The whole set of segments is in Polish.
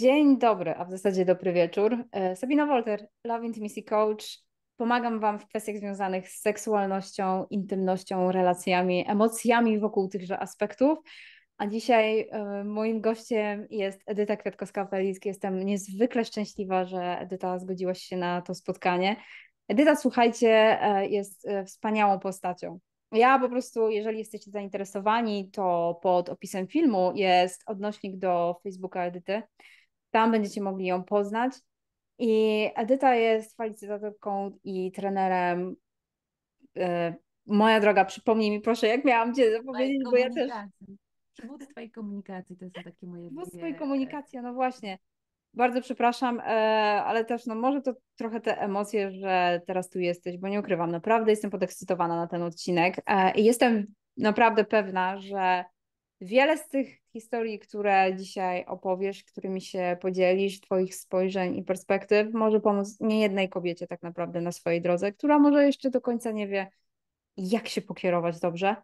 Dzień dobry, a w zasadzie dobry wieczór. E, Sabina Wolter, Love Intimacy Coach. Pomagam Wam w kwestiach związanych z seksualnością, intymnością, relacjami, emocjami wokół tychże aspektów. A dzisiaj e, moim gościem jest Edyta Kwiatkowska-Felicki. Jestem niezwykle szczęśliwa, że Edyta zgodziła się na to spotkanie. Edyta, słuchajcie, e, jest wspaniałą postacią. Ja po prostu, jeżeli jesteście zainteresowani, to pod opisem filmu jest odnośnik do Facebooka Edyty. Tam będziecie mogli ją poznać. I Edyta jest facilitatorką i trenerem. E, moja droga, przypomnij mi proszę, jak miałam Cię zapowiedzieć, bo ja też... Przywództwa i komunikacji to są takie moje Przywództwo i komunikacja, no właśnie. Bardzo przepraszam, e, ale też no może to trochę te emocje, że teraz tu jesteś, bo nie ukrywam, naprawdę jestem podekscytowana na ten odcinek e, i jestem naprawdę pewna, że wiele z tych historii, które dzisiaj opowiesz, którymi się podzielisz, Twoich spojrzeń i perspektyw, może pomóc niejednej kobiecie tak naprawdę na swojej drodze, która może jeszcze do końca nie wie, jak się pokierować dobrze.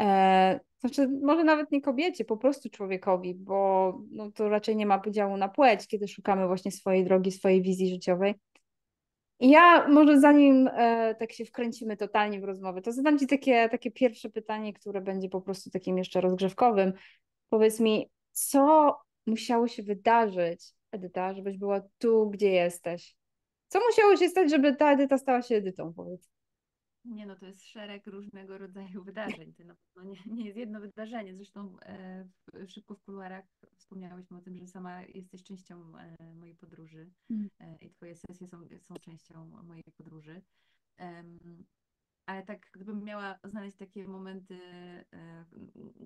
E, znaczy, może nawet nie kobiecie, po prostu człowiekowi, bo no, to raczej nie ma podziału na płeć, kiedy szukamy właśnie swojej drogi, swojej wizji życiowej. I ja może zanim e, tak się wkręcimy totalnie w rozmowę, to zadam Ci takie, takie pierwsze pytanie, które będzie po prostu takim jeszcze rozgrzewkowym. Powiedz mi, co musiało się wydarzyć, Edyta, żebyś była tu, gdzie jesteś? Co musiało się stać, żeby ta Edyta stała się Edytą, powiedz? Nie no, to jest szereg różnego rodzaju wydarzeń. To na pewno nie, nie jest jedno wydarzenie. Zresztą e, szybko w kuluarach wspomniałyśmy o tym, że sama jesteś częścią e, mojej podróży mm. e, i twoje sesje są, są częścią mojej podróży. ale tak, gdybym miała znaleźć takie momenty, e,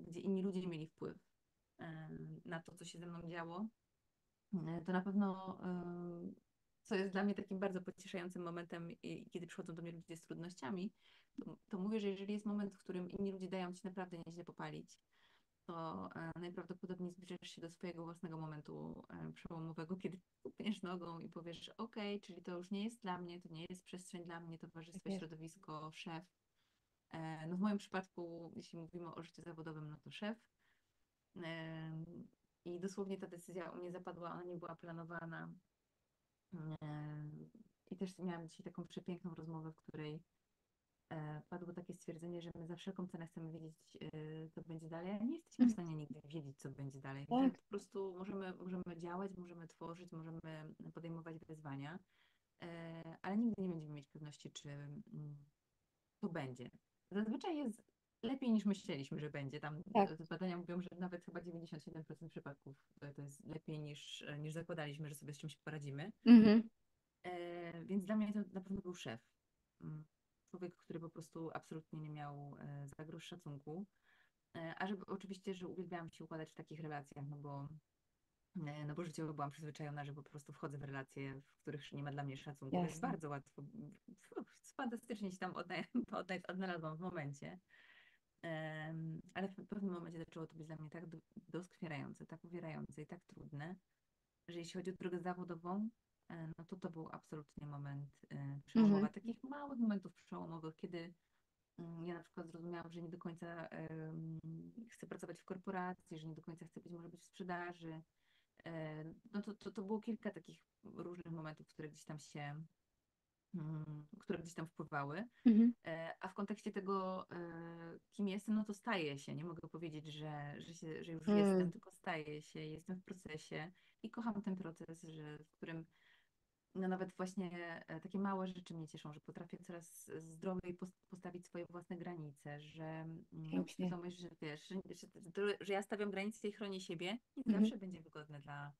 gdzie inni ludzie mieli wpływ na to, co się ze mną działo, e, to na pewno co jest dla mnie takim bardzo pocieszającym momentem, kiedy przychodzą do mnie ludzie z trudnościami, to, to mówię, że jeżeli jest moment, w którym inni ludzie dają ci naprawdę nieźle popalić, to e, najprawdopodobniej zbliżasz się do swojego własnego momentu e, przełomowego, kiedy kupniesz nogą i powiesz, ok, czyli to już nie jest dla mnie, to nie jest przestrzeń dla mnie, towarzystwo, okay. środowisko, szef. No w moim przypadku, jeśli mówimy o życiu zawodowym, no to szef. I dosłownie ta decyzja u mnie zapadła, ona nie była planowana. I też miałam dzisiaj taką przepiękną rozmowę, w której e, padło takie stwierdzenie, że my za wszelką cenę chcemy wiedzieć, e, co będzie dalej, a nie jesteśmy w mm. stanie nigdy wiedzieć, co będzie dalej. Tak. Po prostu możemy, możemy działać, możemy tworzyć, możemy podejmować wyzwania, e, ale nigdy nie będziemy mieć pewności, czy mm, to będzie. Zazwyczaj jest lepiej niż myśleliśmy, że będzie. Tam tak. badania mówią, że nawet chyba 97% przypadków to jest lepiej niż, niż zakładaliśmy, że sobie z czymś poradzimy. Mhm. E, więc dla mnie to na pewno był szef. Mm, człowiek, który po prostu absolutnie nie miał e, za grosz szacunku. E, a żeby oczywiście, że uwielbiałam się układać w takich relacjach, no bo e, no bo życiowo byłam przyzwyczajona, że po prostu wchodzę w relacje, w których nie ma dla mnie szacunku. Jest bardzo łatwo. Fantastycznie się tam odnalazłam w momencie. Ale w pewnym momencie zaczęło to być dla mnie tak doskwierające, tak uwierające i tak trudne, że jeśli chodzi o drogę zawodową, e, no to to był absolutnie moment e, przełomowy. Mhm. Takich małych momentów przełomowych, kiedy mm, ja na przykład zrozumiałam, że nie do końca chcę pracować w korporacji, że nie do końca chcę być może być w sprzedaży. E, no to, to, to było kilka takich różnych momentów, które gdzieś tam się które gdzieś tam wpływały. Mhm. E, a w kontekście tego, e, kim jestem, no to staję się. Nie mogę powiedzieć, że, że, się, że już mm. jestem, tylko staję się, jestem w procesie i kocham ten proces, że, w którym no nawet właśnie e, takie małe rzeczy mnie cieszą, że potrafię coraz zdrowiej postawić swoje własne granice, że mm, świadomość, że wiesz, że, że, że, ja stawiam granice i chronię siebie, nie mhm. zawsze będzie wygodne dla,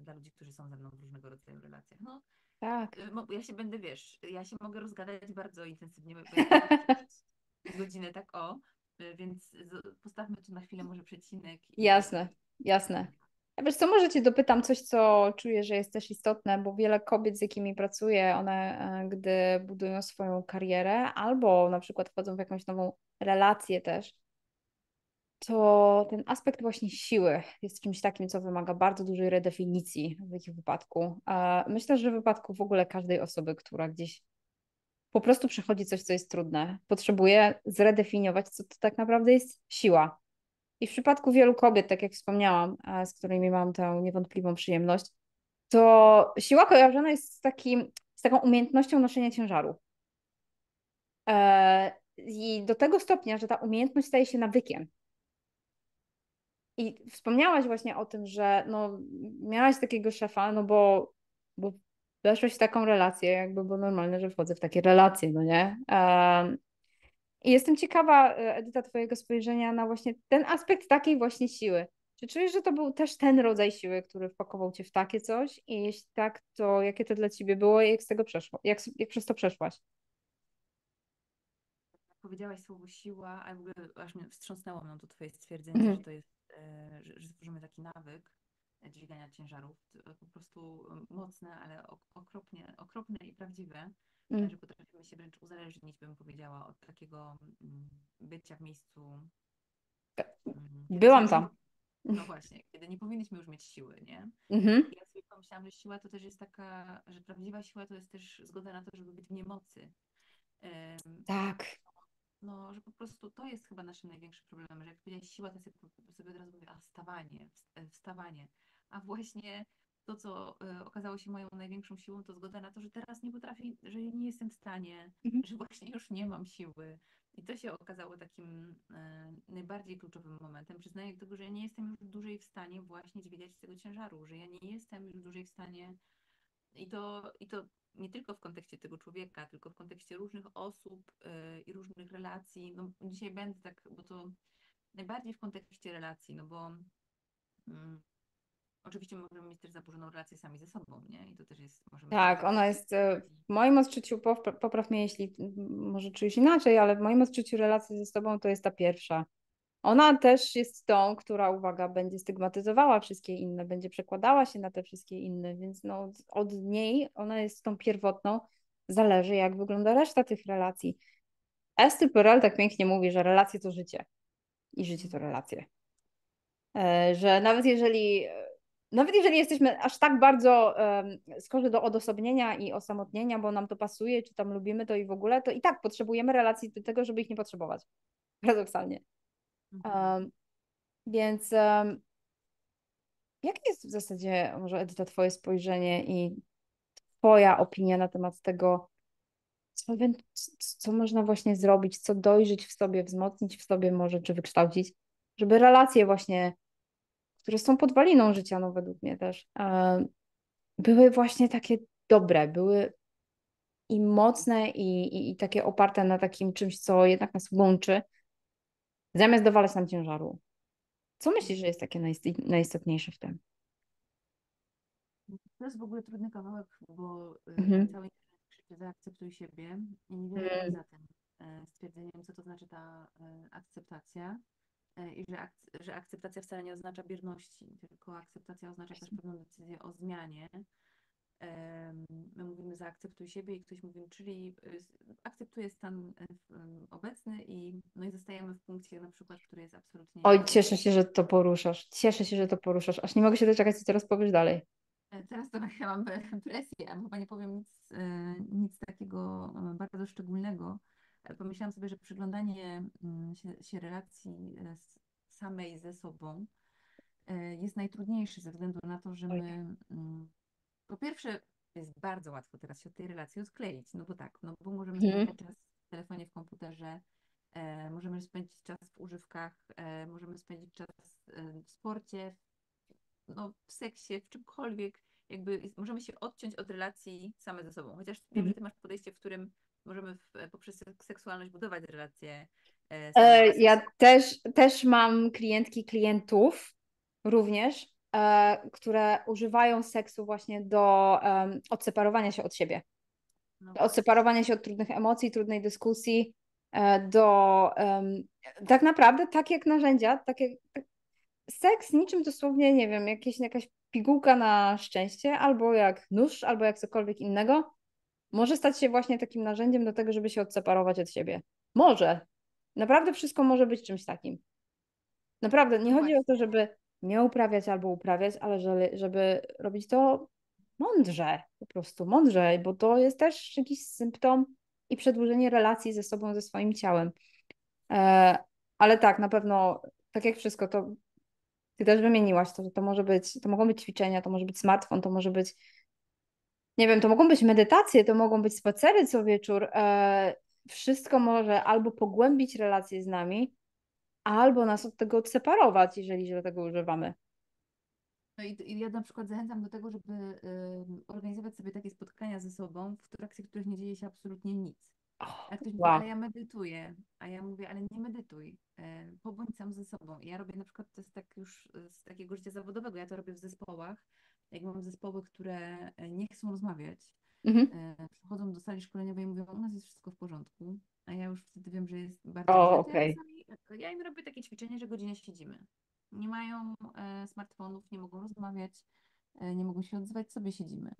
dla ludzi, którzy są ze mną w różnego rodzaju relacjach. No, tak. Y, ja się będę, wiesz, ja się mogę rozgadać bardzo intensywnie, bo ja godzinę tak o, y, więc postawmy tu na chwilę może przecinek. Jasne, jasne. Ja wiesz co, może Cię dopytam coś, co czuję, że jest też istotne, bo wiele kobiet, z jakimi pracuję, one e, gdy budują swoją karierę albo na przykład wchodzą w jakąś nową relację też, to ten aspekt właśnie siły jest czymś takim, co wymaga bardzo dużej redefinicji w ich wypadku. Myślę, że w wypadku w ogóle każdej osoby, która gdzieś po prostu przechodzi coś, co jest trudne, potrzebuje zredefiniować, co to tak naprawdę jest siła. I w przypadku wielu kobiet, tak jak wspomniałam, z którymi mam tę niewątpliwą przyjemność, to siła kojarzona jest z, takim, z taką umiejętnością noszenia ciężaru. E, I do tego stopnia, że ta umiejętność staje się nawykiem. I wspomniałaś właśnie o tym, że no, miałaś takiego szefa, no bo, bo weszłaś w taką relację, jakby było normalne, że wchodzę w takie relacje, no nie? I jestem ciekawa, Edyta, Twojego spojrzenia na właśnie ten aspekt takiej właśnie siły. Czy czujesz, że to był też ten rodzaj siły, który wpakował Cię w takie coś? I jeśli tak, to jakie to dla Ciebie było i jak z tego przeszło? Jak, jak przez to przeszłaś? Powiedziałaś słowo siła, a w ogóle aż mnie wstrząsnęło mną to Twoje stwierdzenie, mm. że to jest, e, że, że stworzymy taki nawyk dźwigania ciężarów. Po prostu mocne, ale okropnie, okropne i prawdziwe, mm. że potrafimy się wręcz uzależnić, bym powiedziała, od takiego mm, bycia w miejscu. Mm, Byłam tam. No właśnie, kiedy nie powinniśmy już mieć siły, nie? Mhm. Ja sobie pomyślałam, że siła to też jest taka, że prawdziwa siła to jest też zgoda na to, żeby być w niemocy. Tak. No, że po prostu to jest chyba naszym największym problemem, że jak powiedziałeś siła, to sobie, sobie od razu mówię, a stawanie, wstawanie. A właśnie to, co y, okazało się moją największą siłą, to zgoda na to, że teraz nie potrafię, że nie jestem w stanie, mhm. że właśnie już nie mam siły, i to się okazało takim e, najbardziej kluczowym momentem. Przyznaję tego, że ja nie jestem już dłużej w stanie właśnie dźwigać tego ciężaru, że ja nie jestem już dłużej w stanie i to, i to nie tylko w kontekście tego człowieka, tylko w kontekście różnych osób e, i różnych relacji. No, dzisiaj będę tak, bo to najbardziej w kontekście relacji, no bo mm, Oczywiście możemy mieć też zaburzoną relację sami ze sobą, nie? I to też jest... tak, ona jest e, w moim odczuciu, popraw mnie jeśli może czujesz inaczej, ale w moim odczuciu relacja ze sobą to jest ta pierwsza. Ona też jest tą, która, uwaga, będzie stygmatyzowała wszystkie inne, będzie przekładała się na te wszystkie inne, więc no, od niej ona jest tą pierwotną, zależy jak wygląda reszta tych relacji. Esty Perel tak pięknie mówi, że relacje to życie i życie to relacje. E, że nawet jeżeli nawet jeżeli jesteśmy aż tak bardzo skorzy do odosobnienia i osamotnienia, bo nam to pasuje, czy tam lubimy to i w ogóle, to i tak potrzebujemy relacji do tego, żeby ich nie potrzebować. Paradoksalnie. Um, więc um, jakie jest w zasadzie, może Edyta, Twoje spojrzenie i Twoja opinia na temat tego, co, co można właśnie zrobić, co dojrzeć w sobie, wzmocnić w sobie może, czy wykształcić, żeby relacje właśnie które są podwaliną życia, no według mnie też, były właśnie takie dobre, były i mocne i, i, i takie oparte na takim czymś, co jednak nas łączy, zamiast dowalać nam ciężaru. Co myślisz, że jest takie najistotniejsze w tym? To jest w ogóle trudny kawałek, bo y, mhm. cały internet krzyczy zaakceptuj siebie i nie wiemy mhm. za tym e, stwierdzeniem, co to znaczy ta e, akceptacja. E, i że, ak że akceptacja wcale nie oznacza bierności, tylko akceptacja oznacza też pewną decyzję o zmianie. My mówimy zaakceptuj siebie i ktoś mówi, czyli y, akceptuję stan y, obecny i, no i zostajemy w punkcie na przykład, który jest absolutnie... Oj, cieszę się, że to poruszasz. Cieszę się, że to poruszasz. Aż nie mogę się doczekać, co teraz powiesz dalej. E, teraz to ja mam presję, a chyba nie powiem nic, e, nic takiego bardzo szczególnego, pomyślałam sobie, że przyglądanie mm, się, się relacji e, samej ze sobą e, jest najtrudniejsze ze względu na to, że my mm, po pierwsze jest bardzo łatwo teraz się od tej relacji odkleić, no bo tak, no bo możemy mhm. spędzić czas w telefonie, w komputerze, e, możemy spędzić czas w używkach, e, możemy spędzić czas e, w sporcie, no, w seksie, w czymkolwiek, jakby możemy się odciąć od relacji same ze sobą, chociaż wiem, że mhm. ty masz podejście, w którym możemy w, poprzez seksualność budować relacje. E, e ja też, też mam klientki, klientów również, e, które używają seksu właśnie do odseparowania się od siebie. No odseparowania się od trudnych emocji, trudnej dyskusji, e, do tak naprawdę tak jak narzędzia, tak jak seks niczym dosłownie, nie wiem, jakieś, jakaś pigułka na szczęście, albo jak nóż, albo jak cokolwiek innego, może stać się właśnie takim narzędziem do tego, żeby się odseparować od siebie. Może. Naprawdę wszystko może być czymś takim. Naprawdę, nie chodzi o to, żeby nie uprawiać albo uprawiać, ale żeby robić to mądrze, po prostu mądrze, bo to jest też jakiś symptom i przedłużenie relacji ze sobą, ze swoim ciałem. E, ale tak, na pewno tak jak wszystko, to ty też wymieniłaś to, że to może być, to mogą być ćwiczenia, to może być smartfon, to może być, nie wiem, to mogą być medytacje, to mogą być spacery co wieczór. E, wszystko może albo pogłębić relacje z nami, albo nas od tego odseparować, jeżeli źle tego używamy. No i, i ja na przykład zachęcam do tego, żeby y, organizować sobie takie spotkania ze sobą, w trakcie których nie dzieje się absolutnie nic. Oh, A ktoś mówi, wow. ale ja medytuję, a ja mówię, ale nie medytuj, e, pobądź sam ze sobą. I ja robię na przykład, to jest tak już z takiego życia zawodowego, ja to robię w zespołach, jak mam zespoły, które e, nie chcą rozmawiać, Mhm. e, przychodzą do sali szkoleniowej i mówią, u nas jest wszystko w porządku, a ja już wtedy wiem, że jest bardzo O, źle, to ja, okej. czasami- ja im robię takie ćwiczenie, że godzinę siedzimy. Nie mają e, smartfonów, nie mogą rozmawiać, e, nie mogą się odzywać, sobie siedzimy.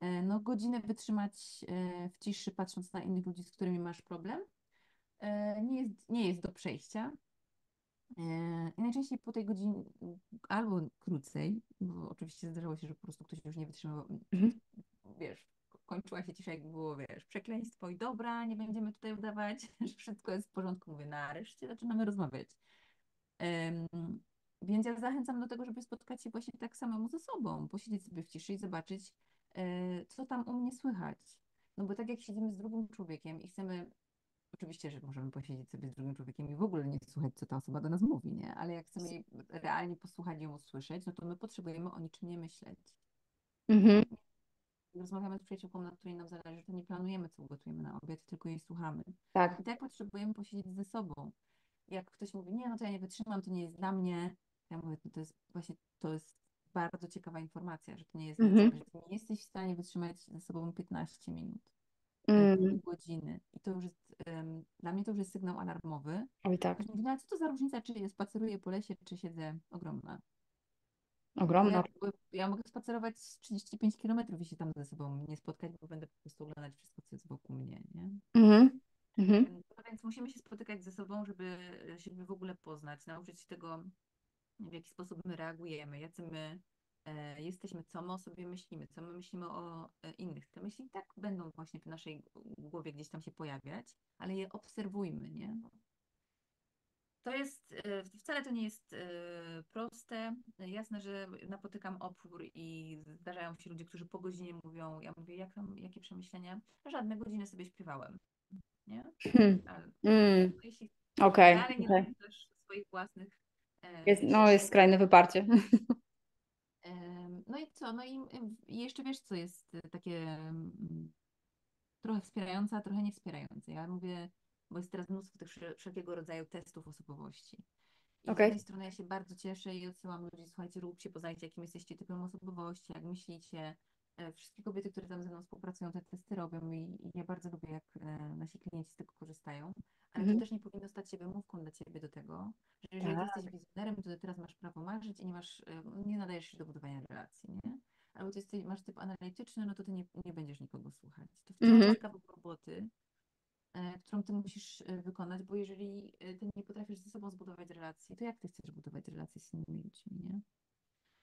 E, No, godzinę wytrzymać w ciszy, patrząc na innych ludzi, z którymi masz problem, nie jest, nie jest do przejścia. I najczęściej po tej godzinie, albo krócej, bo oczywiście zdarzało się, że po prostu ktoś już nie wytrzymał, Mhm. wiesz, kończyła się cisza, jak było, wiesz, przekleństwo i dobra, nie będziemy tutaj udawać, że wszystko jest w porządku. Mówię, nareszcie zaczynamy rozmawiać. Em, Więc ja zachęcam do tego, żeby spotkać się właśnie tak samemu ze sobą, posiedzieć sobie w ciszy i zobaczyć, e, co tam u mnie słychać. No bo tak jak siedzimy z drugim człowiekiem i chcemy, oczywiście, że możemy posiedzieć sobie z drugim człowiekiem i w ogóle nie słuchać, co ta osoba do nas mówi, nie? Ale jak chcemy jej realnie posłuchać ją usłyszeć, no to my potrzebujemy o niczym nie myśleć. Mhm. Rozmawiamy z przyjaciółką, na której nam zależy, to nie planujemy, co ugotujemy na obiad, tylko jej słuchamy. Tak. I tak potrzebujemy posiedzieć ze sobą. Jak ktoś mówi, nie, no to ja nie wytrzymam, to nie jest dla mnie. Ja mówię, no to jest właśnie, to jest bardzo ciekawa informacja, że to nie jest Mhm. że ty nie jesteś w stanie wytrzymać ze sobą 15 minut, Mm. godziny. I to już jest, em, dla mnie to już jest sygnał alarmowy. Oj tak, Ktoś mówi, no ale co to za różnica, czy spaceruję po lesie, czy siedzę ogromna. Ogromna. Ja, ja mogę spacerować 35 km i się tam ze sobą nie spotkać, bo będę po prostu oglądać wszystko, co jest wokół mnie, nie? Mhm. Mhm. No Więc musimy się spotykać ze sobą, żeby siebie w ogóle poznać, nauczyć się tego, w jaki sposób my reagujemy, jacy my e, jesteśmy, co my o sobie myślimy, co my myślimy o e, innych. Te myśli i tak będą właśnie w naszej głowie gdzieś tam się pojawiać, ale je obserwujmy, nie? To jest, e, wcale to nie jest e, proste. Jasne, że napotykam opór i zdarzają się ludzie, którzy po godzinie mówią, ja mówię, jak tam, jakie przemyślenia? Żadne godziny sobie śpiewałem, nie? Hmm. Ale, Mm. no, jeśli dalej nie okej. doceniasz swoich własnych e, Jest, no jest skrajne wyparcie. No i co? No i i jeszcze wiesz, co jest e, takie mm, trochę wspierające, a trochę nie wspierające. Ja mówię, bo jest teraz mnóstwo tych wszel- wszelkiego rodzaju testów osobowości. I z Okej. jednej strony ja się bardzo cieszę i odsyłam ludzi, słuchajcie, róbcie, poznajcie, jakim jesteście typem osobowości, jak myślicie. E, Wszystkie kobiety, które tam ze mną współpracują, te testy robią i, i ja bardzo lubię, jak e, nasi klienci z tego korzystają. Ale Mhm. to też nie powinno stać się wymówką dla ciebie do tego, że jeżeli Tak. jesteś wizjonerem, to teraz masz prawo marzyć i nie masz, e, nie nadajesz się do budowania relacji, nie? Albo ty jesteś, masz typ analityczny, no to ty nie, nie będziesz nikogo słuchać. To wciąż Mhm. jest kawał roboty, którą ty musisz e, wykonać, bo jeżeli e, ty nie potrafisz ze sobą zbudować relacji, to jak ty chcesz budować relacje z innymi ludźmi, nie?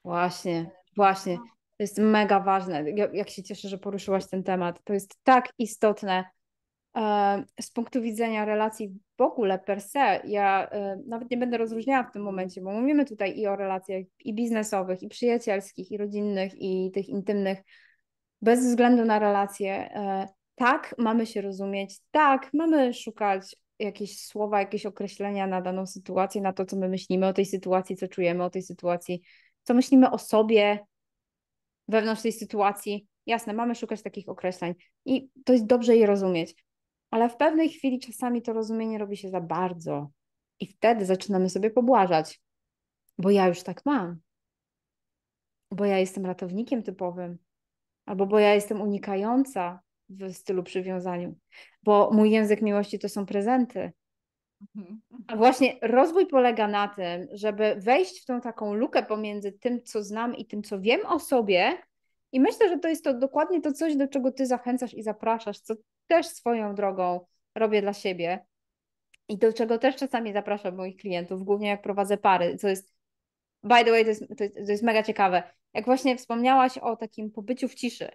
Właśnie, właśnie. No, To jest mega ważne. Ja- Jak się cieszę, że poruszyłaś ten temat. To jest tak istotne e, z punktu widzenia relacji w ogóle per se. Ja e, nawet nie będę rozróżniała w tym momencie, bo mówimy tutaj i o relacjach i biznesowych, i przyjacielskich, i rodzinnych, i tych intymnych, bez względu na relacje. Tak, mamy się rozumieć, tak, mamy szukać jakieś słowa, jakieś określenia na daną sytuację, na to, co my myślimy o tej sytuacji, co czujemy o tej sytuacji, co myślimy o sobie wewnątrz tej sytuacji. Jasne, mamy szukać takich określeń i to jest dobrze je rozumieć, ale w pewnej chwili czasami to rozumienie robi się za bardzo i wtedy zaczynamy sobie pobłażać, bo ja już tak mam, bo ja jestem ratownikiem typowym, albo bo ja jestem unikająca w stylu przywiązaniu, bo mój język miłości to są prezenty. mhm, A właśnie rozwój polega na tym, żeby wejść w tą taką lukę pomiędzy tym, co znam i tym, co wiem o sobie. I myślę, że to jest to dokładnie to coś, do czego ty zachęcasz i zapraszasz, co też swoją drogą robię dla siebie. I do czego też czasami zapraszam moich klientów, głównie jak prowadzę pary, co jest, by the way, to jest, to jest, to jest mega ciekawe. Jak właśnie wspomniałaś o takim pobyciu w ciszy.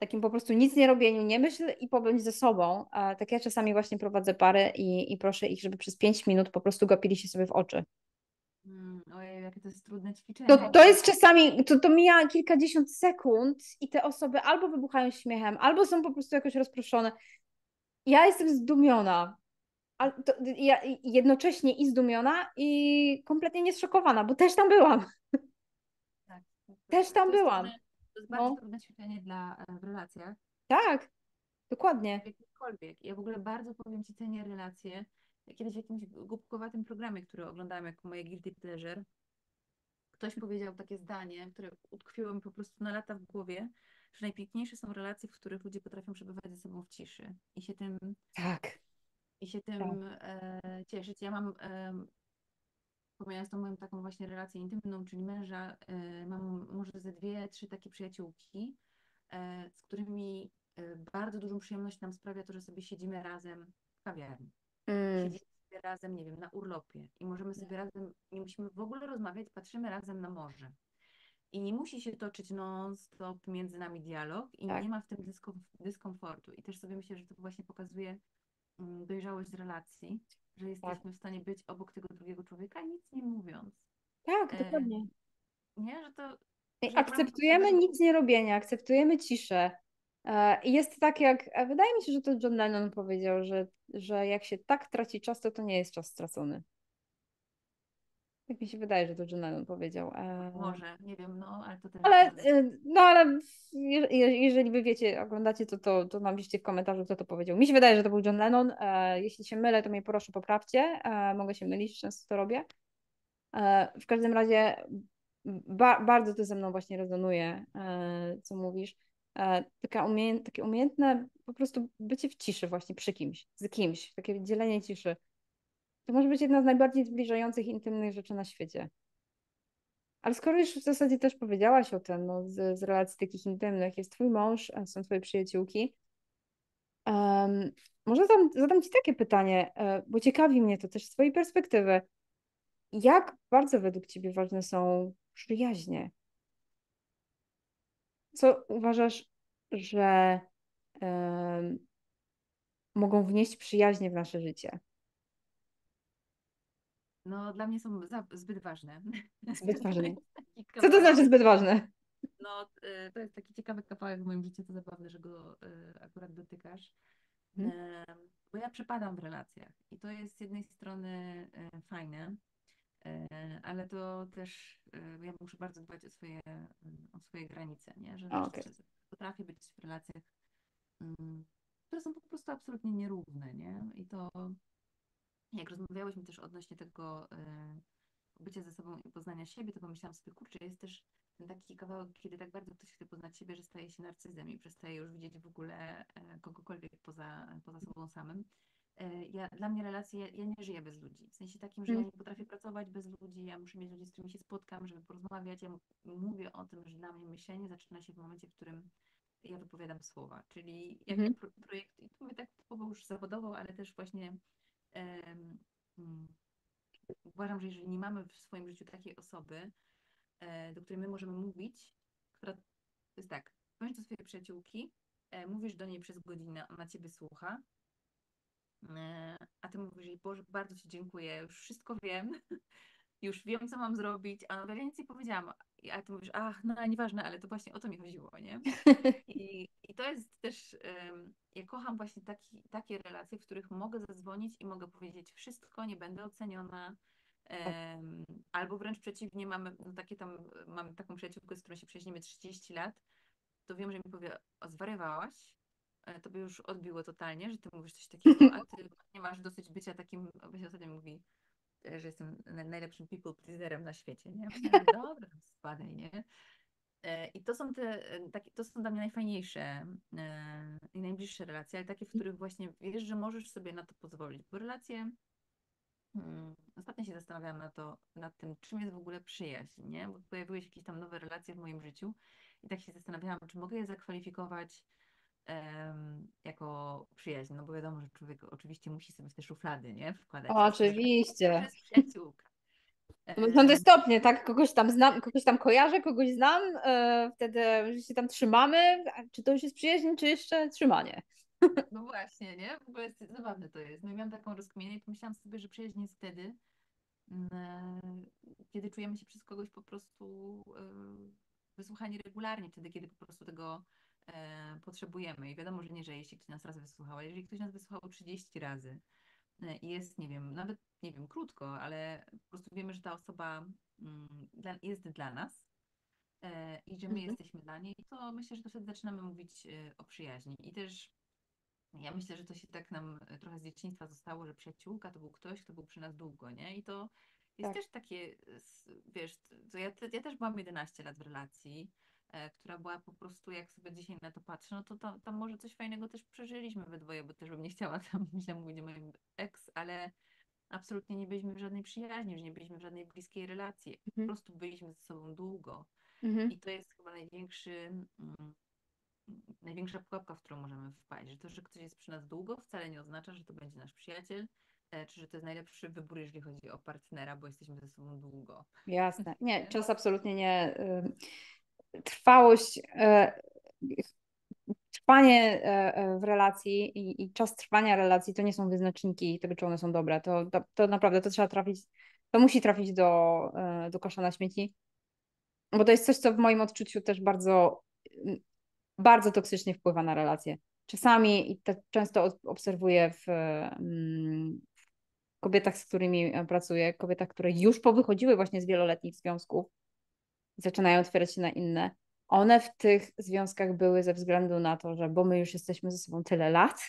Takim po prostu nic nie robieniu, nie myśl i pobądź ze sobą. Tak ja czasami właśnie prowadzę pary i, i proszę ich, żeby przez pięć minut po prostu gapili się sobie w oczy. Mm, ojej, jakie to jest trudne ćwiczenie. To, to jest czasami, to, to mija kilkadziesiąt sekund i te osoby albo wybuchają śmiechem, albo są po prostu jakoś rozproszone. Ja jestem zdumiona. A to, ja jednocześnie i zdumiona, i kompletnie nieszokowana, bo też tam byłam. Tak. Też tam byłam. Trudne, to jest bardzo no. trudne ćwiczenie dla, e, w relacjach. Tak, dokładnie. Jakiekolwiek. Ja w ogóle bardzo powiem Ci cenię relacje. Kiedyś w jakimś głupkowatym programie, który oglądałem jako moje guilty pleasure, ktoś powiedział takie zdanie, które utkwiło mi po prostu na lata w głowie, że najpiękniejsze są relacje, w których ludzie potrafią przebywać ze sobą w ciszy i się tym tak. i się tym tak. e, cieszyć. Ja mam e, pomijając tą moją taką właśnie relację intymną, czyli męża, e, mam może ze dwie, trzy takie przyjaciółki, e, z którymi e, bardzo dużą przyjemność nam sprawia to, że sobie siedzimy razem w kawiarni. Mm. Siedzimy sobie razem, nie wiem, na urlopie i możemy sobie razem, nie musimy w ogóle rozmawiać, patrzymy razem na morze. I nie musi się toczyć non-stop między nami dialog i tak. nie ma w tym dyskomfortu. I też sobie myślę, że to właśnie pokazuje mm, dojrzałość relacji, że jesteśmy tak. w stanie być obok tego drugiego człowieka, nic nie mówiąc. Tak, dokładnie. E, nie, że to. Że akceptujemy nic nie robienia, akceptujemy ciszę. E, I jest tak jak, e, wydaje mi się, że to John Lennon powiedział, że, że jak się tak traci czas, to to nie jest czas stracony. Tak mi się wydaje, że to John Lennon powiedział. E, Może, nie wiem, no, ale to też... Ale, no ale jeżeli wy wiecie, oglądacie, to, to, to napiszcie w komentarzu, kto to powiedział. Mi się wydaje, że to był John Lennon. Jeśli się mylę, to mnie proszę poprawcie. Mogę się mylić, często to robię. W każdym razie ba bardzo to ze mną właśnie rezonuje, co mówisz E, taka umiejęt, takie umiejętne po prostu bycie w ciszy właśnie przy kimś, z kimś, takie dzielenie ciszy. To może być jedna z najbardziej zbliżających intymnych rzeczy na świecie. Ale skoro już w zasadzie też powiedziałaś o tym, no, z, z relacji takich intymnych, jest twój mąż, są twoje przyjaciółki, um, może zadam, ci takie pytanie, e, bo ciekawi mnie to też z twojej perspektywy. Jak bardzo według ciebie ważne są przyjaźnie co uważasz, że mogą wnieść przyjaźnie w nasze życie? No, dla mnie są za, zbyt ważne. Zbyt ważne. Co to znaczy zbyt ważne? No, y, to jest taki ciekawy kawałek w moim życiu, to zabawne, że go y, akurat dotykasz. Hmm. Bo ja przepadam w relacjach i to jest z jednej strony fajne, ale to też ja muszę bardzo dbać o swoje, o swoje granice, nie? że okay. potrafię być w relacjach, mm, które są po prostu absolutnie nierówne, nie? I to jak rozmawiałyśmy też odnośnie tego e, bycia ze sobą i poznania siebie, to pomyślałam sobie, kurczę, jest też ten taki kawałek, kiedy tak bardzo ktoś chce poznać siebie, że staje się narcyzem i przestaje już widzieć w ogóle kogokolwiek poza, poza sobą samym. E, ja, dla mnie relacje, ja nie żyję bez ludzi. W sensie takim, że ja mm. nie potrafię pracować bez ludzi, ja muszę mieć ludzi, z którymi się spotkam, żeby porozmawiać. Ja mówię o tym, że dla mnie myślenie zaczyna się w momencie, w którym ja wypowiadam słowa. Czyli jak mm. pro, projekt, i to mówię tak typowo już zawodowo, ale też właśnie uważam, że jeżeli nie mamy w swoim życiu takiej osoby, e, do której my możemy mówić, która to jest tak, bądź do swojej przyjaciółki, e, mówisz do niej przez godzinę, ona ciebie słucha, E, a ty mówisz, Boże, bardzo Ci dziękuję, już wszystko wiem, już wiem, co mam zrobić, a ja więcej powiedziałam. A ty mówisz, ach, no nieważne, ale to właśnie o to mi chodziło, nie? I, i to jest też, um, ja kocham właśnie taki, takie relacje, w których mogę zadzwonić i mogę powiedzieć wszystko, nie będę oceniona, um, albo wręcz przeciwnie, mamy no takie tam, mamy taką przyjaciółkę, z którą się przyjaźnimy 30 lat, to wiem, że mi powie, o, zwariowałaś, E, to by już odbiło totalnie, że ty mówisz coś takiego, a ty nie masz dosyć bycia takim, się ostatnio mówi, że jestem najlepszym people pleaserem na świecie, nie? Dobra, spadaj, nie? E, I to są te, takie, to są dla mnie najfajniejsze i najbliższe relacje, ale takie, w których właśnie wiesz, że możesz sobie na to pozwolić, bo relacje, hmm, ostatnio się zastanawiałam na to, nad tym, czym jest w ogóle przyjaźń, nie? Bo pojawiły się jakieś tam nowe relacje w moim życiu i tak się zastanawiałam, czy mogę je zakwalifikować jako przyjaźń, no bo wiadomo, że człowiek oczywiście musi sobie w te szuflady, nie? Wkładać. O, oczywiście. Jest przyjaciółka. Są te stopnie, tak? Kogoś tam znam, kogoś tam kojarzę, kogoś znam, yy, wtedy się tam trzymamy. Czy to już jest przyjaźń, czy jeszcze trzymanie? No właśnie, nie? W ogóle jest, zabawne to jest. No i miałam taką rozkminę i pomyślałam sobie, że przyjaźń jest wtedy, mm, kiedy czujemy się przez kogoś po prostu yy, wysłuchani regularnie, wtedy, kiedy po prostu tego potrzebujemy. I wiadomo, że nie, że jeśli ktoś nas raz wysłuchał, ale jeżeli ktoś nas wysłuchał 30 razy e, i jest, nie wiem, nawet, nie wiem, krótko, ale po prostu wiemy, że ta osoba mm, jest dla nas e, i że my mhm. jesteśmy dla niej, to myślę, że to wtedy zaczynamy mówić e, o przyjaźni. I też ja myślę, że to się tak nam e, trochę z dzieciństwa zostało, że przyjaciółka to był ktoś, kto był przy nas długo, nie? I to jest tak. też takie, wiesz, to ja, ja też byłam 11 lat w relacji, e, która była po prostu, jak sobie dzisiaj na to patrzę, no to tam, tam może coś fajnego też przeżyliśmy we dwoje, bo też bym nie chciała tam źle mówić o moim ex, ale absolutnie nie byliśmy w żadnej przyjaźni, że nie byliśmy w żadnej bliskiej relacji. Po mhm. prostu byliśmy ze sobą długo. Mhm. I to jest chyba największy, mm, największa pułapka, w którą możemy wpaść, że to, że ktoś jest przy nas długo, wcale nie oznacza, że to będzie nasz przyjaciel, E, czy że to jest najlepszy wybór, jeżeli chodzi o partnera, bo jesteśmy ze sobą długo. Jasne. Nie, czas absolutnie nie. Trwałość, e, trwanie e, w relacji i, czas trwania relacji to nie są wyznaczniki tego, czy one są dobre. To, to, to naprawdę to trzeba trafić, to musi trafić do, do kosza na śmieci. Bo to jest coś, co w moim odczuciu też bardzo, bardzo toksycznie wpływa na relacje. Czasami, i to często obserwuję w, kobietach, z którymi e, pracuję, kobietach, które już powychodziły właśnie z wieloletnich związków, zaczynają otwierać się na inne. One w tych związkach były ze względu na to, że bo my już jesteśmy ze sobą tyle lat,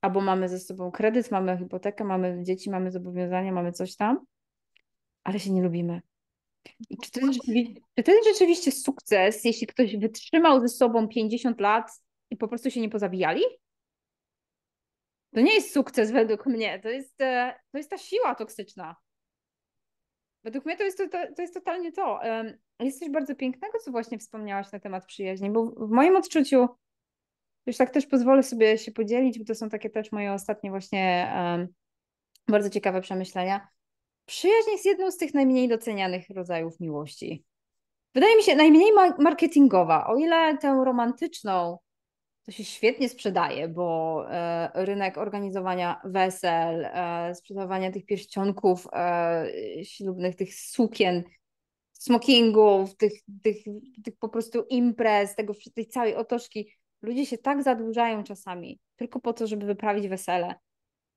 albo mamy ze sobą kredyt, mamy hipotekę, mamy dzieci, mamy zobowiązania, mamy coś tam, ale się nie lubimy. I czy to, jest czy to jest rzeczywiście sukces, jeśli ktoś wytrzymał ze sobą 50 lat i po prostu się nie pozabijali? To nie jest sukces według mnie, to jest, e, to jest ta siła toksyczna. Według mnie to jest, to, to jest totalnie to. Jest coś bardzo pięknego, co właśnie wspomniałaś na temat przyjaźni, bo w moim odczuciu, już tak też pozwolę sobie się podzielić, bo to są takie też moje ostatnie właśnie um, bardzo ciekawe przemyślenia. Przyjaźń jest jedną z tych najmniej docenianych rodzajów miłości. Wydaje mi się najmniej marketingowa, o ile tę romantyczną, to się świetnie sprzedaje, bo e, rynek organizowania wesel, e, sprzedawania tych pierścionków e, ślubnych, tych sukien, smokingów, tych, tych, tych po prostu imprez, tego, tej całej otoczki. Ludzie się tak zadłużają czasami tylko po to, żeby wyprawić wesele.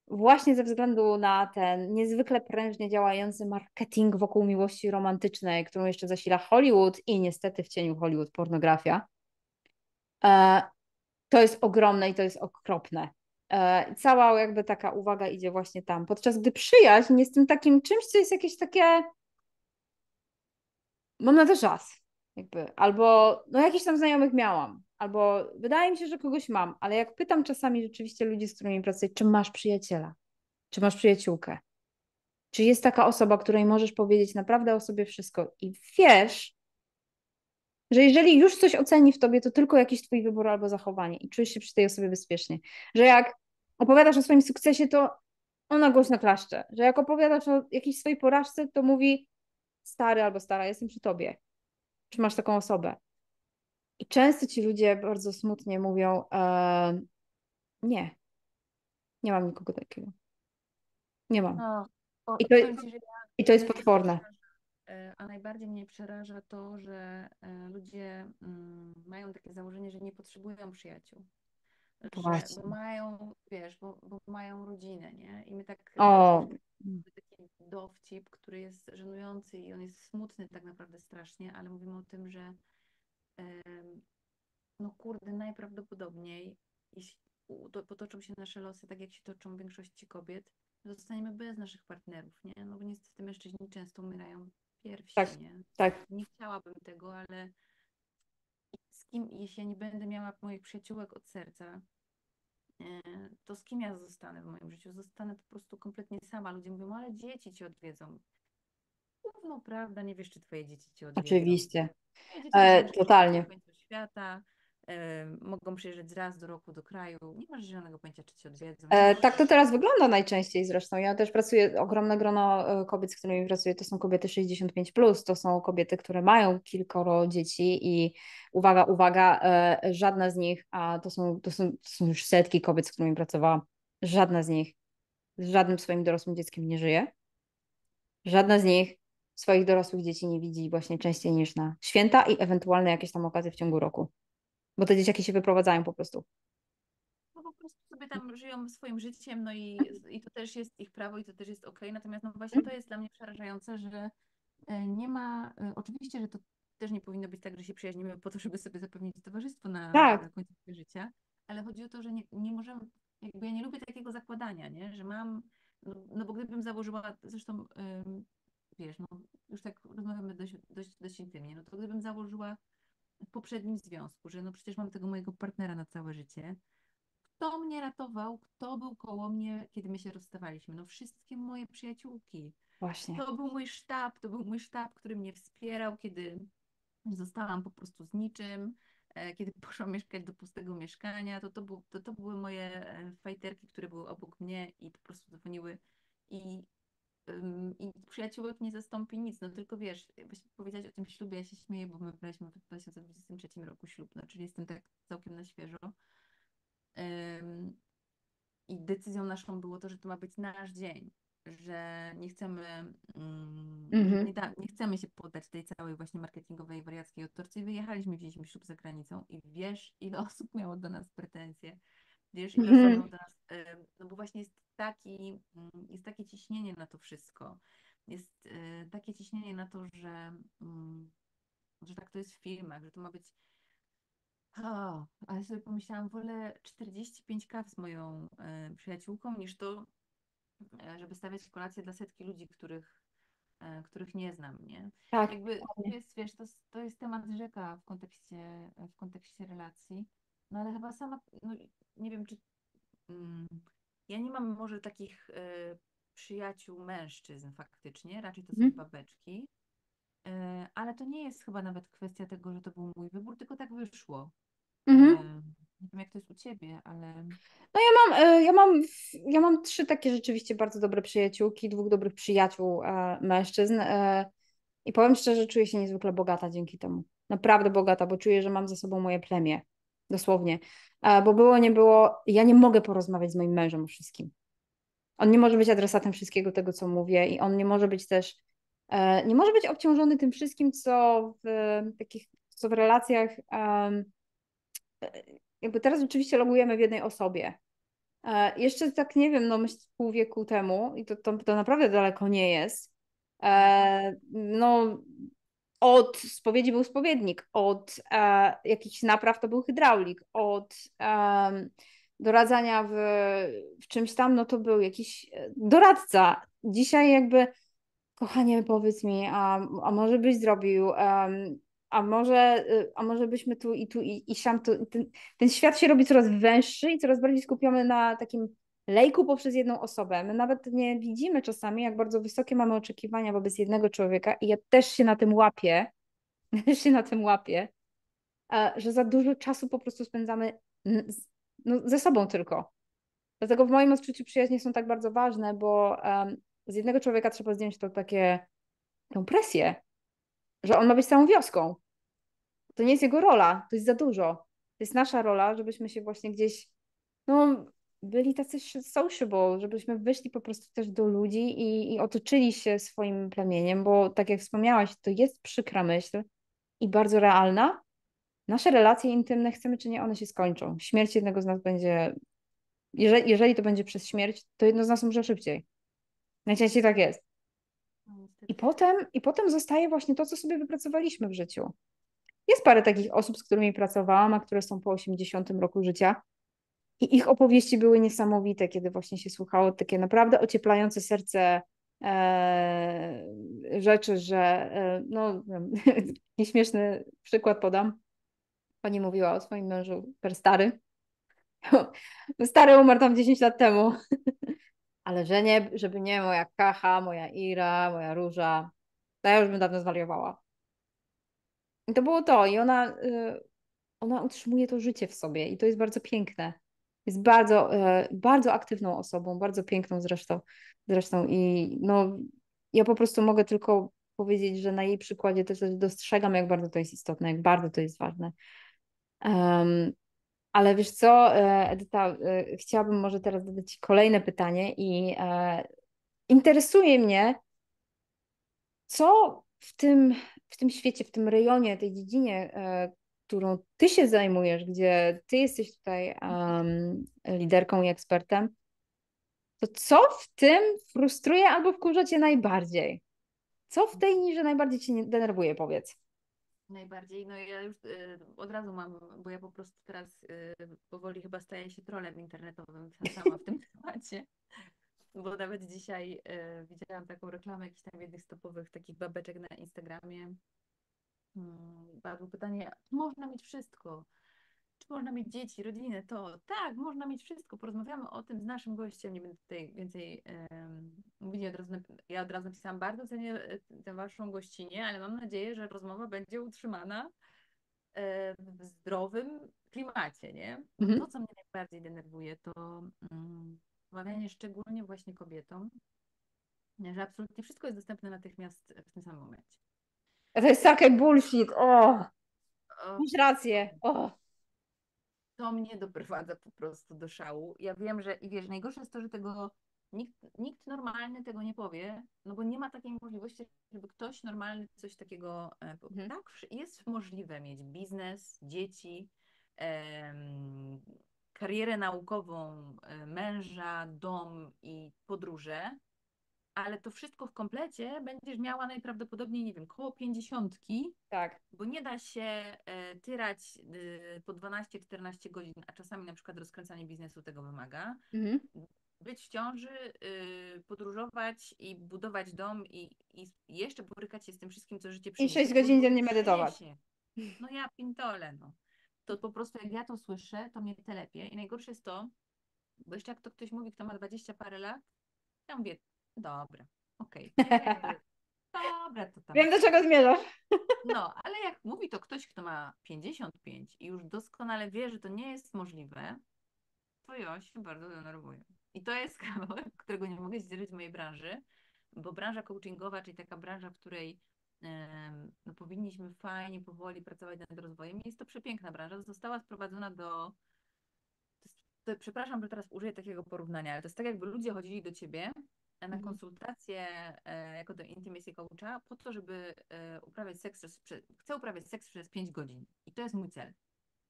Właśnie ze względu na ten niezwykle prężnie działający marketing wokół miłości romantycznej, którą jeszcze zasila Hollywood i niestety w cieniu Hollywood pornografia to jest ogromne i to jest okropne. E, cała jakby taka uwaga idzie właśnie tam. Podczas gdy przyjaźń jest tym takim czymś, co jest jakieś takie. Mam na to czas. Jakby. Albo no jakichś tam znajomych miałam, albo wydaje mi się, że kogoś mam, ale jak pytam czasami rzeczywiście ludzi, z którymi pracuję, czy masz przyjaciela, czy masz przyjaciółkę, czy jest taka osoba, której możesz powiedzieć naprawdę o sobie wszystko i wiesz, że jeżeli już coś oceni w tobie, to tylko jakiś twój wybór albo zachowanie i czujesz się przy tej osobie bezpiecznie. Że jak opowiadasz o swoim sukcesie, to ona głośno klaszcze. Że jak opowiadasz o jakiejś swojej porażce, to mówi stary albo stara, jestem przy tobie. Czy masz taką osobę? I często ci ludzie bardzo smutnie mówią, e, nie, nie mam nikogo takiego. Nie mam. I, to, I to jest potworne. E, a najbardziej mnie przeraża to, że e, ludzie mm, mają takie założenie, że nie potrzebują przyjaciół. Że, bo mają, wiesz, bo, bo mają rodzinę, nie? I my tak o. taki dowcip, który jest żenujący i on jest smutny tak naprawdę strasznie, ale mówimy o tym, że no kurde, najprawdopodobniej jeśli potoczą się nasze losy tak, jak się toczą w większości kobiet, zostaniemy bez naszych partnerów, nie? No bo niestety mężczyźni często umierają pierwsi, tak, nie? Tak. Nie chciałabym tego, ale z kim, jeśli ja nie będę miała moich przyjaciółek od serca, e, to z kim ja zostanę w moim życiu? Zostanę po prostu kompletnie sama. Ludzie mówią, ale dzieci cię odwiedzą. No prawda, nie wiesz, czy twoje dzieci cię odwiedzą. Oczywiście. E, totalnie. Świata, mogą przyjeżdżać raz do roku do kraju. Nie masz żadnego pojęcia, czy cię odwiedzą. E, tak to teraz wygląda najczęściej zresztą. Ja też pracuję, ogromne grono e, kobiet, z którymi pracuję, to są kobiety 65+, plus, to są kobiety, które mają kilkoro dzieci i uwaga, uwaga, e, żadna z nich, a to są, to, są, to są już setki kobiet, z którymi pracowałam, żadna z nich z żadnym swoim dorosłym dzieckiem nie żyje. Żadna z nich swoich dorosłych dzieci nie widzi właśnie częściej niż na święta i ewentualne jakieś tam okazje w ciągu roku. Bo te dzieciaki się wyprowadzają po prostu. No po prostu sobie tam żyją swoim życiem, no i, i to też jest ich prawo i to też jest ok. Natomiast no właśnie to jest dla mnie przerażające, że e, nie ma, e, oczywiście, że to też nie powinno być tak, że się przyjaźnimy po to, żeby sobie zapewnić towarzystwo na, tak. na końcu życia, ale chodzi o to, że nie, nie możemy, jakby ja nie lubię takiego zakładania, nie? że mam, no, no bo gdybym założyła, zresztą wiesz, no już tak rozmawiamy dość, dość, dość intymnie, no to gdybym założyła poprzednim związku, że no przecież mam tego mojego partnera na całe życie, kto mnie ratował, kto był koło mnie, kiedy my się rozstawaliśmy? No wszystkie moje przyjaciółki. Właśnie. To był mój sztab, to był mój sztab, który mnie wspierał, kiedy zostałam po prostu z niczym, e, kiedy poszłam mieszkać do pustego mieszkania, to to, był, to, to były moje e, fajterki, które były obok mnie i po prostu dzwoniły i i przyjaciółek nie zastąpi nic, no tylko wiesz, właśnie powiedzieć o tym ślubie, ja się śmieję, bo my braliśmy w 2023 roku ślub, no czyli jestem tak całkiem na świeżo. I decyzją naszą było to, że to ma być nasz dzień, że nie chcemy, mhm. nie, da, nie, chcemy się poddać tej całej właśnie marketingowej, wariackiej odtorce i wyjechaliśmy, wzięliśmy ślub za granicą i wiesz, ile osób miało do nas pretensje, wiesz, do nas, no bo właśnie jest taki, mm, jest takie ciśnienie na to wszystko. Jest y, takie ciśnienie na to, że, mm, że tak to jest w filmach, że to ma być. O, ale sobie pomyślałam, wolę 45 kaw z moją y, przyjaciółką, niż to, y, żeby stawiać kolację dla setki ludzi, których, których nie znam, nie? Tak. Jakby to jest, wiesz, to, to jest temat rzeka w kontekście, w kontekście relacji. No ale chyba sama, no, nie wiem, czy mm, ja nie mam może takich y, przyjaciół mężczyzn faktycznie, raczej to są mm. babeczki, y, ale to nie jest chyba nawet kwestia tego, że to był mój wybór, tylko tak wyszło. Y, nie wiem, jak to jest u ciebie, ale. No ja mam, ja mam, ja mam trzy takie rzeczywiście bardzo dobre przyjaciółki, dwóch dobrych przyjaciół mężczyzn. I powiem szczerze, czuję się niezwykle bogata dzięki temu. Naprawdę bogata, bo czuję, że mam za sobą moje plemię. Dosłownie. Bo było, nie było, ja nie mogę porozmawiać z moim mężem o wszystkim. On nie może być adresatem wszystkiego tego, co mówię i on nie może być też, e, nie może być obciążony tym wszystkim, co w takich, co w relacjach, jakby teraz oczywiście logujemy w jednej osobie. E, jeszcze tak, nie wiem, no myślę pół wieku temu i to, to, to naprawdę daleko nie jest, e, no od spowiedzi był spowiednik, od e, jakichś napraw to był hydraulik, od e, doradzania w, w czymś tam, no to był jakiś e, doradca. Dzisiaj jakby, kochanie, powiedz mi, a, a może byś zrobił, um, a może, y, a może byśmy tu i tu i, i siam, tu, ten, ten świat się robi coraz węższy i coraz bardziej skupiony na takim lejku poprzez jedną osobę. My nawet nie widzimy czasami, jak bardzo wysokie mamy oczekiwania wobec jednego człowieka i ja też się na tym łapię, też się na tym łapię, że za dużo czasu po prostu spędzamy no, ze sobą tylko. Dlatego w moim odczuciu przyjaźnie są tak bardzo ważne, bo um, z jednego człowieka trzeba zdjąć to takie, tą presję, że on ma być całą wioską. To nie jest jego rola, to jest za dużo. To jest nasza rola, żebyśmy się właśnie gdzieś no, byli tacy sociable, żebyśmy wyszli po prostu też do ludzi i, i otoczyli się swoim plemieniem, bo tak jak wspomniałaś, to jest przykra myśl i bardzo realna. Nasze relacje intymne, chcemy czy nie, one się skończą. Śmierć jednego z nas będzie, jeżeli, jeżeli to będzie przez śmierć, to jedno z nas umrze szybciej. Najczęściej tak jest. No, I potem, I potem zostaje właśnie to, co sobie wypracowaliśmy w życiu. Jest parę takich osób, z którymi pracowałam, a które są po 80 roku życia i ich opowieści były niesamowite, kiedy właśnie się słuchało takie naprawdę ocieplające serce e, rzeczy, że e, no, nieśmieszny przykład podam. Pani mówiła o swoim mężu per stary. Stary umarł tam 10 lat temu. Ale że nie, żeby nie moja Kacha, moja Ira, moja Róża, to ja już bym dawno zwariowała. I to było to. I ona y, ona utrzymuje to życie w sobie i to jest bardzo piękne. Jest bardzo, e, bardzo aktywną osobą, bardzo piękną zresztą. Zresztą i no, ja po prostu mogę tylko powiedzieć, że na jej przykładzie też dostrzegam, jak bardzo to jest istotne, jak bardzo to jest ważne. Um, ale wiesz co, e, Edyta, e, chciałabym może teraz zadać Ci kolejne pytanie i e, interesuje mnie, co w tym, w tym świecie, w tym rejonie, tej dziedzinie, e, którą Ty się zajmujesz, gdzie Ty jesteś tutaj um, liderką i ekspertem, to co w tym frustruje albo wkurza Cię najbardziej? Co w tej niży najbardziej Cię denerwuje, powiedz? Najbardziej, no ja już y, od razu mam, bo ja po prostu teraz y, powoli chyba staję się trolem internetowym sama w tym temacie. Bo nawet dzisiaj y, widziałam taką reklamę jakichś tam jednych stopowych takich babeczek na Instagramie. Hmm, padło pytanie, można mieć wszystko. Czy można mieć dzieci, rodzinę? To tak, można mieć wszystko. Porozmawiamy o tym z naszym gościem. Nie będę tutaj więcej um, mówić. Od razu, ja od razu napisałam, bardzo cenię e, tę waszą gościnę, ale mam nadzieję, że rozmowa będzie utrzymana e, w zdrowym klimacie, nie? Mhm. To, co mnie najbardziej denerwuje, to um, omawianie szczególnie właśnie kobietom, że absolutnie wszystko jest dostępne natychmiast w tym samym momencie. To jest takie bullshit. O! Masz rację. O! To mnie doprowadza po prostu do szału. Ja wiem, że i wiesz, najgorsze jest to, że tego nikt, nikt normalny tego nie powie, no bo nie ma takiej możliwości, żeby ktoś normalny coś takiego. E, mhm. Tak, jest możliwe mieć biznes, dzieci, em, karierę naukową, e, męża, dom i podróże, ale to wszystko w komplecie będziesz miała najprawdopodobniej, nie wiem, koło pięćdziesiątki. Tak. Bo nie da się e, tyrać e, po 12-14 godzin, a czasami na przykład rozkręcanie biznesu tego wymaga. Mhm. Być w ciąży, y, podróżować i budować dom i, i jeszcze borykać się z tym wszystkim, co życie przyniesie. I 6 godzin dziennie medytować. No ja pintole, no. To po prostu jak ja to słyszę, to mnie telepie. I najgorsze jest to, bo jeszcze jak to ktoś mówi, kto ma 20 parę lat, ja mówię, Dobra, okej. Okay. Dobra, to tam. Wiem, do czego zmierzasz. No, ale jak mówi to ktoś, kto ma 55 i już doskonale wie, że to nie jest możliwe, to ja się bardzo denerwuję. I to jest kawałek, którego nie mogę zdzierżyć w mojej branży, bo branża coachingowa, czyli taka branża, w której no, powinniśmy fajnie, powoli pracować nad rozwojem, jest to przepiękna branża, została sprowadzona do to, przepraszam, że teraz użyję takiego porównania, ale to jest tak, jakby ludzie chodzili do ciebie na mhm. konsultację e, jako do intimacy coacha po to, żeby e, uprawiać seks przez, chcę uprawiać seks przez 5 godzin i to jest mój cel.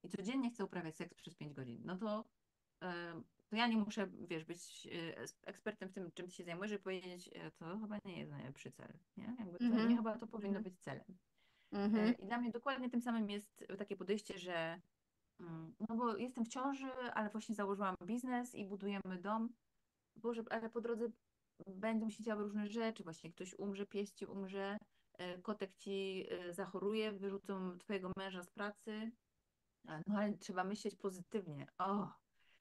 I codziennie chcę uprawiać seks przez 5 godzin. No to, e, to ja nie muszę, wiesz, być ekspertem w tym, czym ty się zajmujesz, żeby powiedzieć, to chyba nie jest najlepszy cel. Nie? Jakby to, mhm. nie chyba to powinno mhm. być celem. I dla mnie dokładnie tym samym jest takie podejście, że mm, no bo jestem w ciąży, ale właśnie założyłam biznes i budujemy dom. Boże, ale po drodze będą się działy różne rzeczy, właśnie ktoś umrze, pies ci umrze, e, kotek ci e, zachoruje, wyrzucą twojego męża z pracy, no ale trzeba myśleć pozytywnie. O,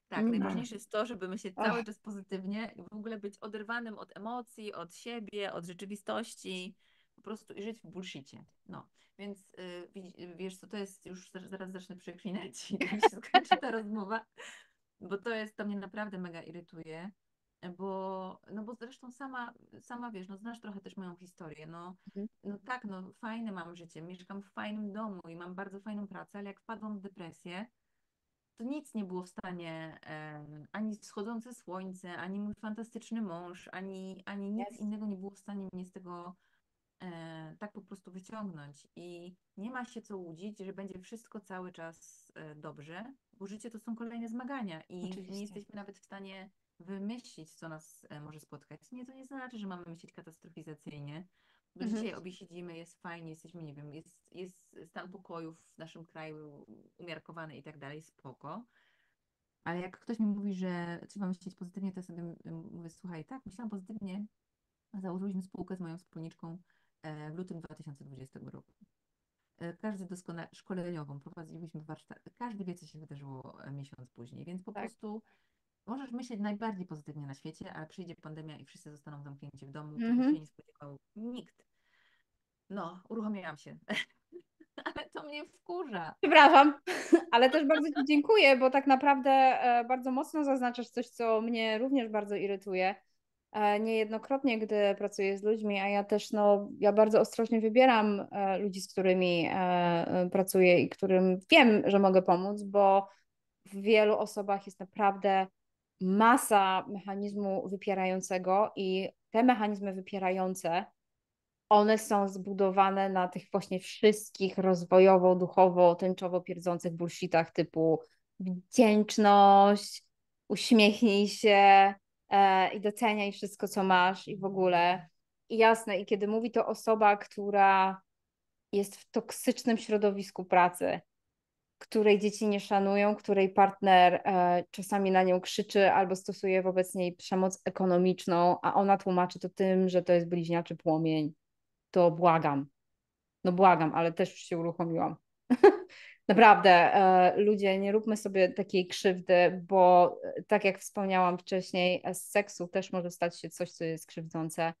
tak, mm. najważniejsze jest to, żeby myśleć cały czas pozytywnie i w ogóle być oderwanym od emocji, od siebie, od rzeczywistości, po prostu i żyć w bullshicie. No, więc yy, wiesz co, to jest, już zaraz zacznę przeklinać i się skończy ta rozmowa, bo to jest, to mnie naprawdę mega irytuje bo, no bo zresztą sama, sama wiesz, no znasz trochę też moją historię, no, mhm. no tak, no fajne mam życie, mieszkam w fajnym domu i mam bardzo fajną pracę, ale jak wpadłam w depresję, to nic nie było w stanie, e, ani wschodzące słońce, ani mój fantastyczny mąż, ani, ani nic yes. innego nie było w stanie mnie z tego e, tak po prostu wyciągnąć. I nie ma się co łudzić, że będzie wszystko cały czas e, dobrze, bo życie to są kolejne zmagania i Oczywiście. nie jesteśmy nawet w stanie wymyślić, co nas e, może spotkać. Nie, to nie znaczy, że mamy myśleć katastrofizacyjnie, bo mhm. dzisiaj obie siedzimy, jest fajnie, jesteśmy, nie wiem, jest, jest stan pokoju w naszym kraju umiarkowany i tak dalej, spoko. Ale jak ktoś mi mówi, że trzeba myśleć pozytywnie, to ja sobie mówię, słuchaj, tak, myślałam pozytywnie, założyliśmy spółkę z moją wspólniczką e, w lutym 2020 roku. E, każdy doskonale szkoleniową, prowadziliśmy warsztat, każdy wie, co się wydarzyło miesiąc później, więc po tak. prostu możesz myśleć najbardziej pozytywnie na świecie, ale przyjdzie pandemia i wszyscy zostaną zamknięci w domu, mm -hmm. się nie spodziewał nikt. No, uruchomiłam się. ale to mnie wkurza. Przepraszam, ale też bardzo Ci dziękuję, bo tak naprawdę e, bardzo mocno zaznaczasz coś, co mnie również bardzo irytuje. E, niejednokrotnie, gdy pracuję z ludźmi, a ja też, no, ja bardzo ostrożnie wybieram e, ludzi, z którymi pracuję i którym wiem, że mogę pomóc, bo w wielu osobach jest naprawdę masa mechanizmu wypierającego i te mechanizmy wypierające one są zbudowane na tych właśnie wszystkich rozwojowo, duchowo, tęczowo pierdzących bullshitach typu wdzięczność, uśmiechnij się e, i doceniaj wszystko, co masz i w ogóle. I jasne, i kiedy mówi to osoba, która jest w toksycznym środowisku pracy, której dzieci nie szanują, której partner e, czasami na nią krzyczy albo stosuje wobec niej przemoc ekonomiczną, a ona tłumaczy to tym, że to jest bliźniaczy płomień to błagam. No błagam, ale też już się uruchomiłam. Naprawdę, e, ludzie, nie róbmy sobie takiej krzywdy, bo e, tak jak wspomniałam wcześniej, z seksu też może stać się coś, co jest krzywdzące.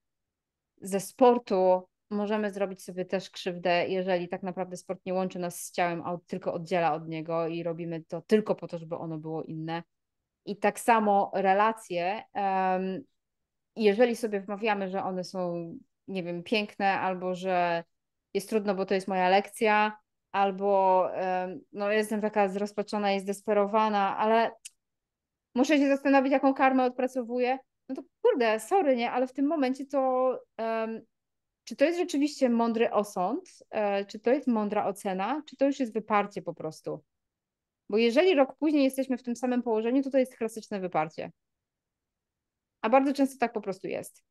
Ze sportu możemy zrobić sobie też krzywdę, jeżeli tak naprawdę sport nie łączy nas z ciałem, a tylko oddziela od niego i robimy to tylko po to, żeby ono było inne. I tak samo relacje, jeżeli sobie wmawiamy, że one są nie wiem, piękne, albo że jest trudno, bo to jest moja lekcja, albo no, jestem taka zrozpaczona i zdesperowana, ale muszę się zastanowić, jaką karmę odpracowuję. No to kurde, sorry, nie, ale w tym momencie to um, czy to jest rzeczywiście mądry osąd, e, czy to jest mądra ocena, czy to już jest wyparcie po prostu. Bo jeżeli rok później jesteśmy w tym samym położeniu, to to jest klasyczne wyparcie. A bardzo często tak po prostu jest.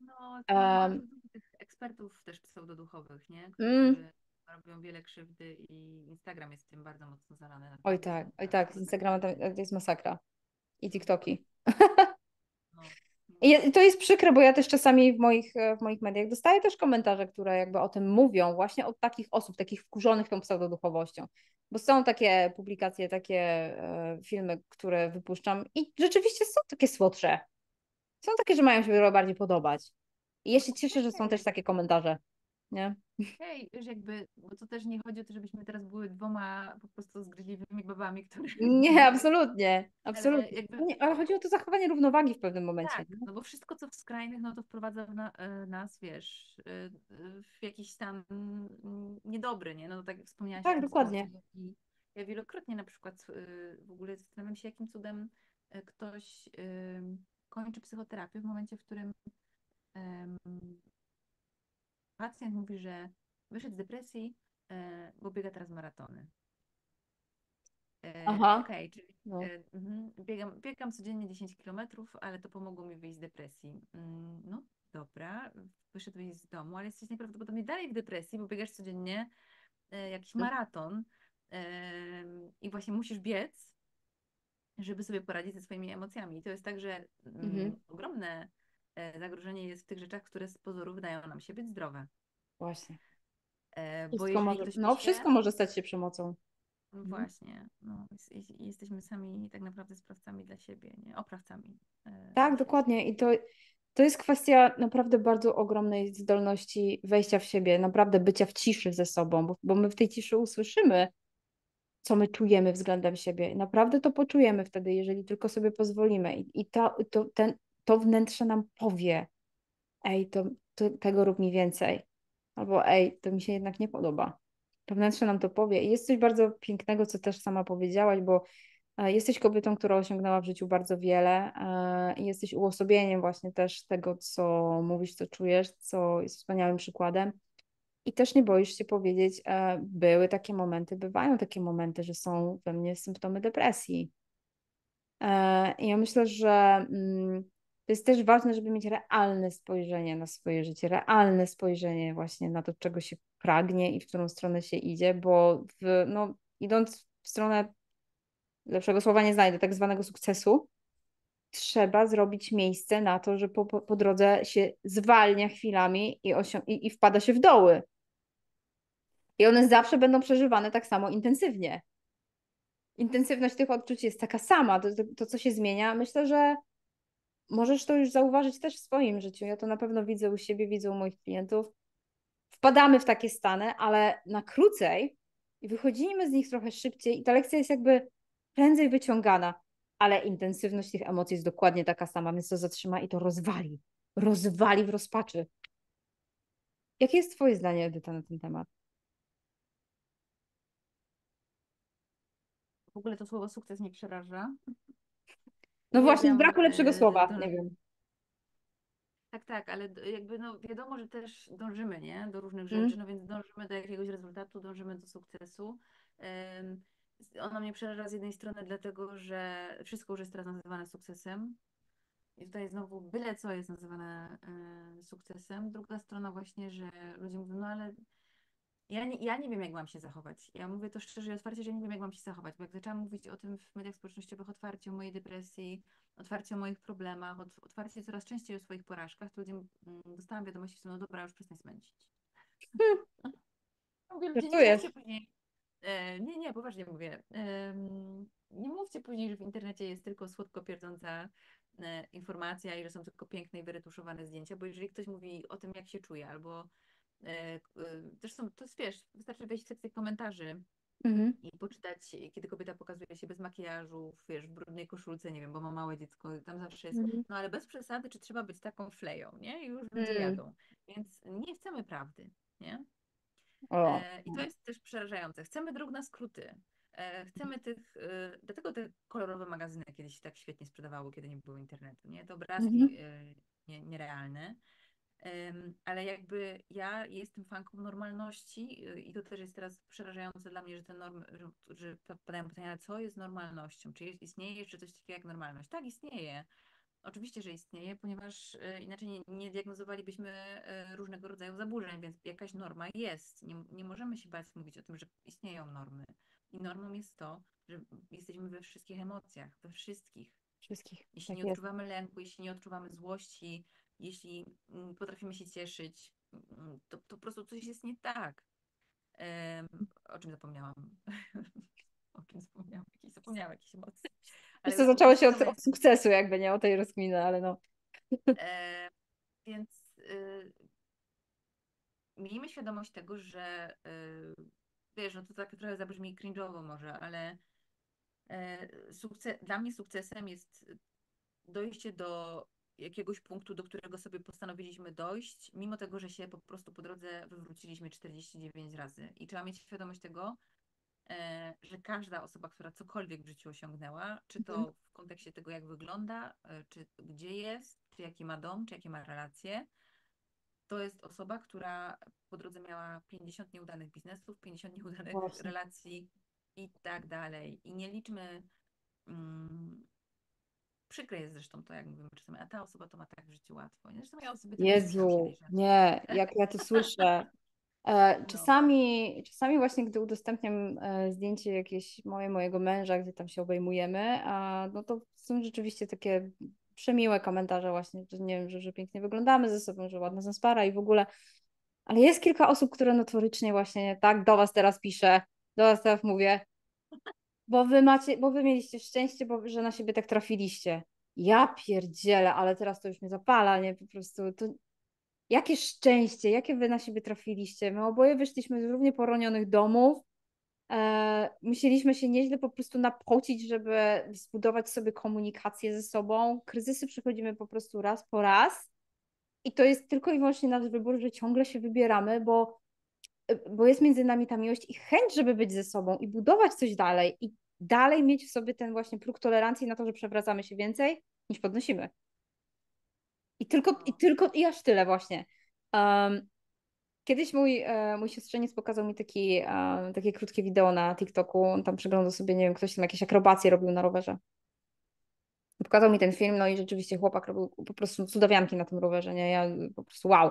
No, um, tych ekspertów też pseudoduchowych, nie? Którzy mm. robią wiele krzywdy i Instagram jest tym bardzo mocno zalany. Oj tak, oj tak, z Instagrama to jest masakra. I TikToki. No. I to jest przykre, bo ja też czasami w moich, w moich mediach dostaję też komentarze, które jakby o tym mówią, właśnie od takich osób, takich wkurzonych tą pseudoduchowością. Bo są takie publikacje, takie e, filmy, które wypuszczam i rzeczywiście są takie słodsze są takie, że mają się bardziej podobać. I ja się cieszę, że są też takie komentarze. Nie? Hej, już jakby, bo to też nie chodzi o to, żebyśmy teraz były dwoma po prostu zgryźliwymi babami, które... Nie, absolutnie, absolutnie. Ale, jakby... nie, ale chodzi o to zachowanie równowagi w pewnym momencie. Tak, no bo wszystko, co w skrajnych, no to wprowadza w na, e, nas, wiesz, e, w jakiś stan niedobry, nie? No tak jak wspomniałaś. Tak, dokładnie. Ja wielokrotnie na przykład e, w ogóle zastanawiam się, jakim cudem ktoś kończy psychoterapię w momencie, w którym pacjent mówi, że wyszedł z depresji, e, bo biega teraz maratony. E, Aha. Okej, okay, czyli no. e, mhm, biegam, biegam codziennie 10 kilometrów, ale to pomogło mi wyjść z depresji. Mm, no dobra, wyszedłeś z domu, ale jesteś najprawdopodobniej dalej w depresji, bo biegasz codziennie jakiś mhm. maraton i właśnie musisz biec, żeby sobie poradzić ze swoimi emocjami. I to jest tak, że mm, mhm. ogromne zagrożenie jest w tych rzeczach, które z pozoru wydają nam się być zdrowe. Właśnie. E, wszystko może, no, wszystko może stać się przemocą. No mhm. Właśnie. No, jesteśmy sami tak naprawdę sprawcami dla siebie, nie? oprawcami. E, tak, dokładnie. I to, to jest kwestia naprawdę bardzo ogromnej zdolności wejścia w siebie, naprawdę bycia w ciszy ze sobą, bo, bo my w tej ciszy usłyszymy co my czujemy względem siebie. Naprawdę to poczujemy wtedy, jeżeli tylko sobie pozwolimy. I, i to, to, ten, to wnętrze nam powie, ej, to, to, tego rób mi więcej. Albo ej, to mi się jednak nie podoba. To wnętrze nam to powie. I jest coś bardzo pięknego, co też sama powiedziałaś, bo e, jesteś kobietą, która osiągnęła w życiu bardzo wiele e, i jesteś uosobieniem właśnie też tego, co mówisz, co czujesz, co jest wspaniałym przykładem. I też nie boisz się powiedzieć, e, były takie momenty, bywają takie momenty, że są we mnie symptomy depresji. I ja myślę, że mm, to jest też ważne, żeby mieć realne spojrzenie na swoje życie, realne spojrzenie właśnie na to, czego się pragnie i w którą stronę się idzie, bo w, no, idąc w stronę, lepszego słowa nie znajdę, tak zwanego sukcesu, trzeba zrobić miejsce na to, że po, po, drodze się zwalnia chwilami i, osią- i, i wpada się w doły. I one zawsze będą przeżywane tak samo intensywnie. Intensywność tych odczuć jest taka sama. To, to, to, co się zmienia, myślę, że możesz to już zauważyć też w swoim życiu. Ja to na pewno widzę u siebie, widzę u moich klientów. wpadamy w takie stany, ale na krócej i wychodzimy z nich trochę szybciej i ta lekcja jest jakby prędzej wyciągana, ale intensywność tych emocji jest dokładnie taka sama, więc to zatrzyma i to rozwali. Rozwali w rozpaczy. Jakie jest Twoje zdanie, Edyta, na ten temat? W ogóle to słowo sukces mnie przeraża. No Nie właśnie, z braku lepszego słowa, nie wiem. Tak, tak, ale jakby no wiadomo, że też dążymy, nie? Do różnych Mm. rzeczy, no więc dążymy do jakiegoś rezultatu, dążymy do sukcesu. Em, Ona mnie przeraża z jednej strony dlatego, że wszystko już jest teraz nazywane sukcesem. I tutaj znowu byle co jest nazywane e, sukcesem. Druga strona właśnie, że ludzie mówią, no ale ja nie, ja nie wiem, jak mam się zachować. Ja mówię to szczerze i otwarcie, że nie wiem, jak mam się zachować, bo jak zaczęłam mówić o tym w mediach społecznościowych otwarcie, o mojej depresji, otwarcie o moich problemach, ot- otwarcie coraz częściej o swoich porażkach, to ludzie dostałam wiadomości, że no dobra, już przestań smęcić. Mówię, ludzie, nie mówcie później. E, nie, nie, poważnie mówię. Nie mówcie później, że w internecie jest tylko słodko pierdząca e, informacja i że są tylko piękne i wyretuszowane zdjęcia, bo jeżeli ktoś mówi o tym, jak się czuje, albo zresztą to jest, wiesz, wystarczy wejść w sekcję komentarzy Mhm. i poczytać, kiedy kobieta pokazuje się bez makijażu, wiesz, w brudnej koszulce, nie wiem, bo ma małe dziecko, tam zawsze jest, Mhm. no ale bez przesady, czy trzeba być taką fleją, nie? I już ludzie Mm. jadą. Więc nie chcemy prawdy, nie? O. E, I to jest też przerażające. Chcemy dróg na skróty. E, Chcemy tych, e, dlatego te kolorowe magazyny kiedyś się tak świetnie sprzedawały, kiedy nie było internetu, nie? Te obrazki Mhm. e, nie, nierealne. Ale jakby ja jestem fanką normalności e, i to też jest teraz przerażające dla mnie, że te normy, że, że padają pytania, co jest normalnością? Czy jest, istnieje jeszcze coś takiego jak normalność? Tak, istnieje. Oczywiście, że istnieje, ponieważ e, inaczej nie, nie diagnozowalibyśmy e, różnego rodzaju zaburzeń, więc jakaś norma jest. Nie, nie możemy się bać mówić o tym, że istnieją normy. I normą jest to, że jesteśmy we wszystkich emocjach, we wszystkich. Wszystkich. Jeśli Tak nie jest. odczuwamy lęku, jeśli nie odczuwamy złości, jeśli mm, potrafimy się cieszyć, mm, to, to po prostu coś jest nie tak. Em, o czym zapomniałam? o czym zapomniałam? Jakieś, zapomniałam jakieś emocje. Ale Wiesz zaczęło się od, od sukcesu jakby, nie? O tej rozkminy, ale no. E, więc y, miejmy świadomość tego, że y, wiesz, no to tak trochę zabrzmi cringe'owo może, ale e, sukce- dla mnie sukcesem jest dojście do jakiegoś punktu, do którego sobie postanowiliśmy dojść, mimo tego, że się po prostu po drodze wywróciliśmy 49 razy. I trzeba mieć świadomość tego, e, że każda osoba, która cokolwiek w życiu osiągnęła, czy to Mhm. w kontekście tego, jak wygląda, e, czy gdzie jest, czy jaki ma dom, czy jakie ma relacje, to jest osoba, która po drodze miała 50 nieudanych biznesów, 50 nieudanych Właśnie. relacji i tak dalej. I nie liczmy. Mm, przykre jest zresztą to, jak mówimy czasami, a ta osoba to ma tak w życiu łatwo. Zresztą ja o sobie tak Jezu, nie, jak ja to słyszę. E, No. Czasami, czasami właśnie, gdy udostępniam e, zdjęcie jakieś moje, mojego męża, gdzie tam się obejmujemy, a no to są rzeczywiście takie przemiłe komentarze właśnie, że nie wiem, że, że pięknie wyglądamy ze sobą, że ładna nas para i w ogóle. Ale jest kilka osób, które notorycznie właśnie tak do was teraz piszę, do was teraz mówię, bo wy macie, bo wy mieliście szczęście, bo, że na siebie tak trafiliście. Ja pierdzielę, ale teraz to już mnie zapala, nie? Po prostu to Jakie szczęście, jakie wy na siebie trafiliście. My oboje wyszliśmy z równie poronionych domów. E, musieliśmy się nieźle po prostu napocić, żeby zbudować sobie komunikację ze sobą. Kryzysy przechodzimy po prostu raz po raz. I to jest tylko i wyłącznie nasz wybór, że ciągle się wybieramy, bo, bo jest między nami ta miłość i chęć, żeby być ze sobą i budować coś dalej. I dalej mieć w sobie ten właśnie próg tolerancji na to, że przewracamy się więcej niż podnosimy. I tylko, i tylko, i aż tyle właśnie. Um, kiedyś mój, e, mój siostrzeniec pokazał mi taki, e, takie krótkie wideo na TikToku, on tam przeglądał sobie, nie wiem, ktoś tam jakieś akrobacje robił na rowerze. Pokazał mi ten film, no i rzeczywiście chłopak robił po prostu cudawianki na tym rowerze, nie? Ja po prostu wow.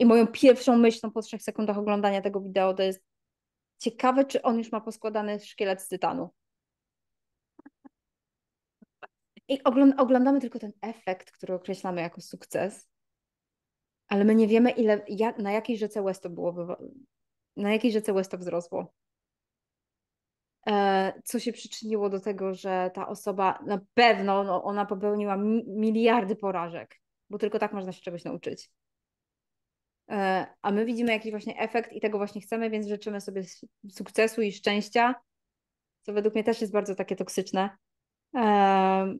I moją pierwszą myślą po trzech sekundach oglądania tego wideo to jest ciekawe, czy on już ma poskładany szkielet z tytanu. I ogląd oglądamy tylko ten efekt, który określamy jako sukces, ale my nie wiemy, ile, na jakiej rzece łez to było, na jakiej rzece łez to wzrosło. E, co się przyczyniło do tego, że ta osoba na pewno no, ona popełniła mi miliardy porażek, bo tylko tak można się czegoś nauczyć. E, a my widzimy jakiś właśnie efekt i tego właśnie chcemy, więc życzymy sobie sukcesu i szczęścia, co według mnie też jest bardzo takie toksyczne. E,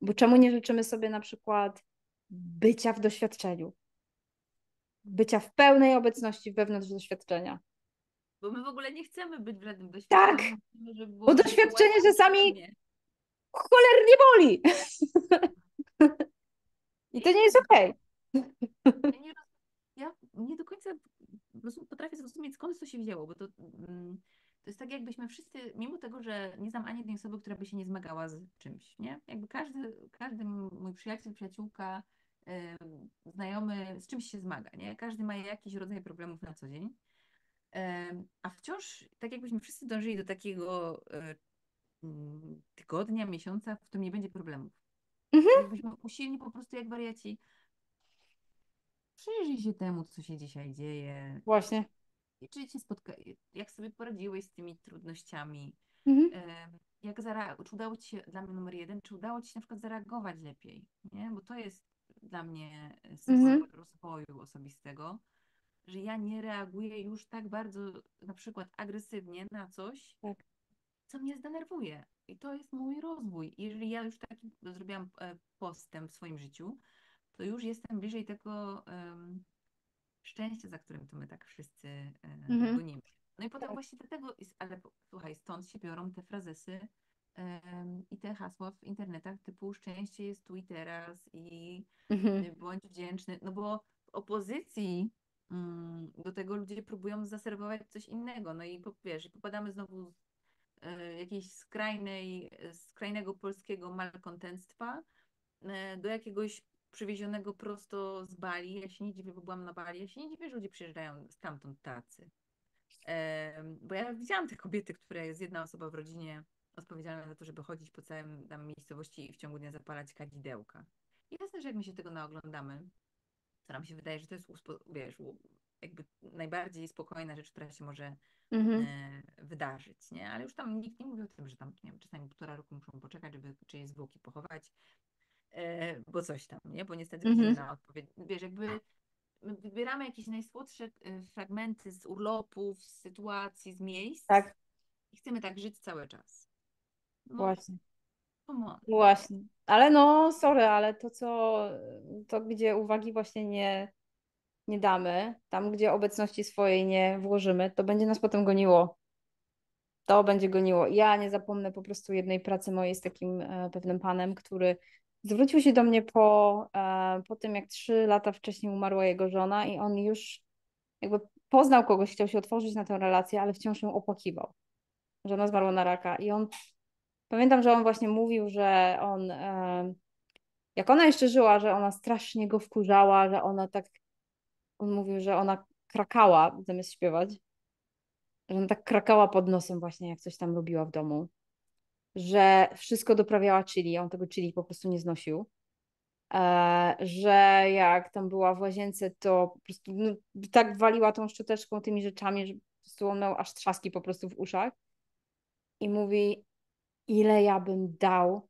bo czemu nie życzymy sobie na przykład bycia w doświadczeniu? Bycia w pełnej obecności wewnątrz doświadczenia. Bo my w ogóle nie chcemy być w żadnym Tak, doświadczeniu. Chcemy, bo doświadczenie czasami cholernie boli. I to nie jest okej. Ja nie, ja nie do końca zrozumieć, skąd to się wzięło, bo to, mm, to jest tak, jakbyśmy wszyscy, mimo tego, że nie znam ani jednej osoby, która by się nie zmagała z czymś, nie? Jakby każdy, każdy mój przyjaciel, przyjaciółka, znajomy z czymś się zmaga, nie? Każdy ma jakiś rodzaj problemów na co dzień. A wciąż, tak jakbyśmy wszyscy dążyli do takiego e, mm, tygodnia, miesiąca, w którym nie będzie problemów. Mhm. Jakbyśmy usilni po prostu jak wariaci przyjrzyj się temu, co się dzisiaj dzieje. Właśnie. Czy cię spotka... jak sobie poradziłeś z tymi trudnościami? Mhm. Jak zara... Czy udało ci się, dla mnie numer jeden, czy udało ci się na przykład zareagować lepiej? Nie? Bo to jest dla mnie symbol mhm. rozwoju osobistego że ja nie reaguję już tak bardzo na przykład agresywnie na coś, tak. co mnie zdenerwuje. I to jest mój rozwój. Jeżeli ja już taki zrobiłam e, postęp w swoim życiu, to już jestem bliżej tego um, szczęścia, za którym to my tak wszyscy um, mhm. gonimy. No i potem tak. właśnie dlatego, ale słuchaj, stąd się biorą te frazesy um, i te hasła w internetach typu szczęście jest tu i teraz i mhm. bądź wdzięczny, no bo w opozycji Mm, do tego ludzie próbują zaserwować coś innego. No i wiesz, popadamy znowu z e, jakiejś skrajnej, skrajnego polskiego malkontentstwa e, do jakiegoś przywiezionego prosto z Bali. Ja się nie dziwię, bo byłam na Bali. Ja się nie dziwię, że ludzie przyjeżdżają stamtąd tacy. Bo ja widziałam te kobiety, które jest jedna osoba w rodzinie odpowiedzialna za to, żeby chodzić po całym tam miejscowości i w ciągu dnia zapalać kadzidełka. I jasne, że jak my się tego naoglądamy, co nam się wydaje, że to jest, wiesz, jakby najbardziej spokojna rzecz, która się może mhm. e, wydarzyć, nie? Ale już tam nikt nie mówi o tym, że tam, nie wiem, czasami półtora roku muszą poczekać, żeby czyjeś zwłoki pochować, bo coś tam, nie? Bo niestety mhm. na odpowiedź, wiesz, jakby my wybieramy jakieś najsłodsze e, fragmenty z urlopów, z sytuacji, z miejsc tak. i chcemy tak żyć cały czas. No, Właśnie. Właśnie. Ale no, sorry, ale to co, to gdzie uwagi właśnie nie, nie damy, tam gdzie obecności swojej nie włożymy, to będzie nas potem goniło. To będzie goniło. Ja nie zapomnę po prostu jednej pracy mojej z takim e, pewnym panem, który zwrócił się do mnie po, e, po tym, jak trzy lata wcześniej umarła jego żona i on już jakby poznał kogoś, chciał się otworzyć na tę relację, ale wciąż ją opłakiwał. Żona zmarła na raka i on Pamiętam, że on właśnie mówił, że on, jak ona jeszcze żyła, że ona strasznie go wkurzała, że ona tak, on mówił, że ona krakała zamiast śpiewać, że ona tak krakała pod nosem właśnie, jak coś tam robiła w domu, że wszystko doprawiała chili, on tego chili po prostu nie znosił, e, że jak tam była w łazience, to po prostu no, tak waliła tą szczoteczką tymi rzeczami, że po prostu on miał aż trzaski po prostu w uszach i mówi, ile ja bym dał,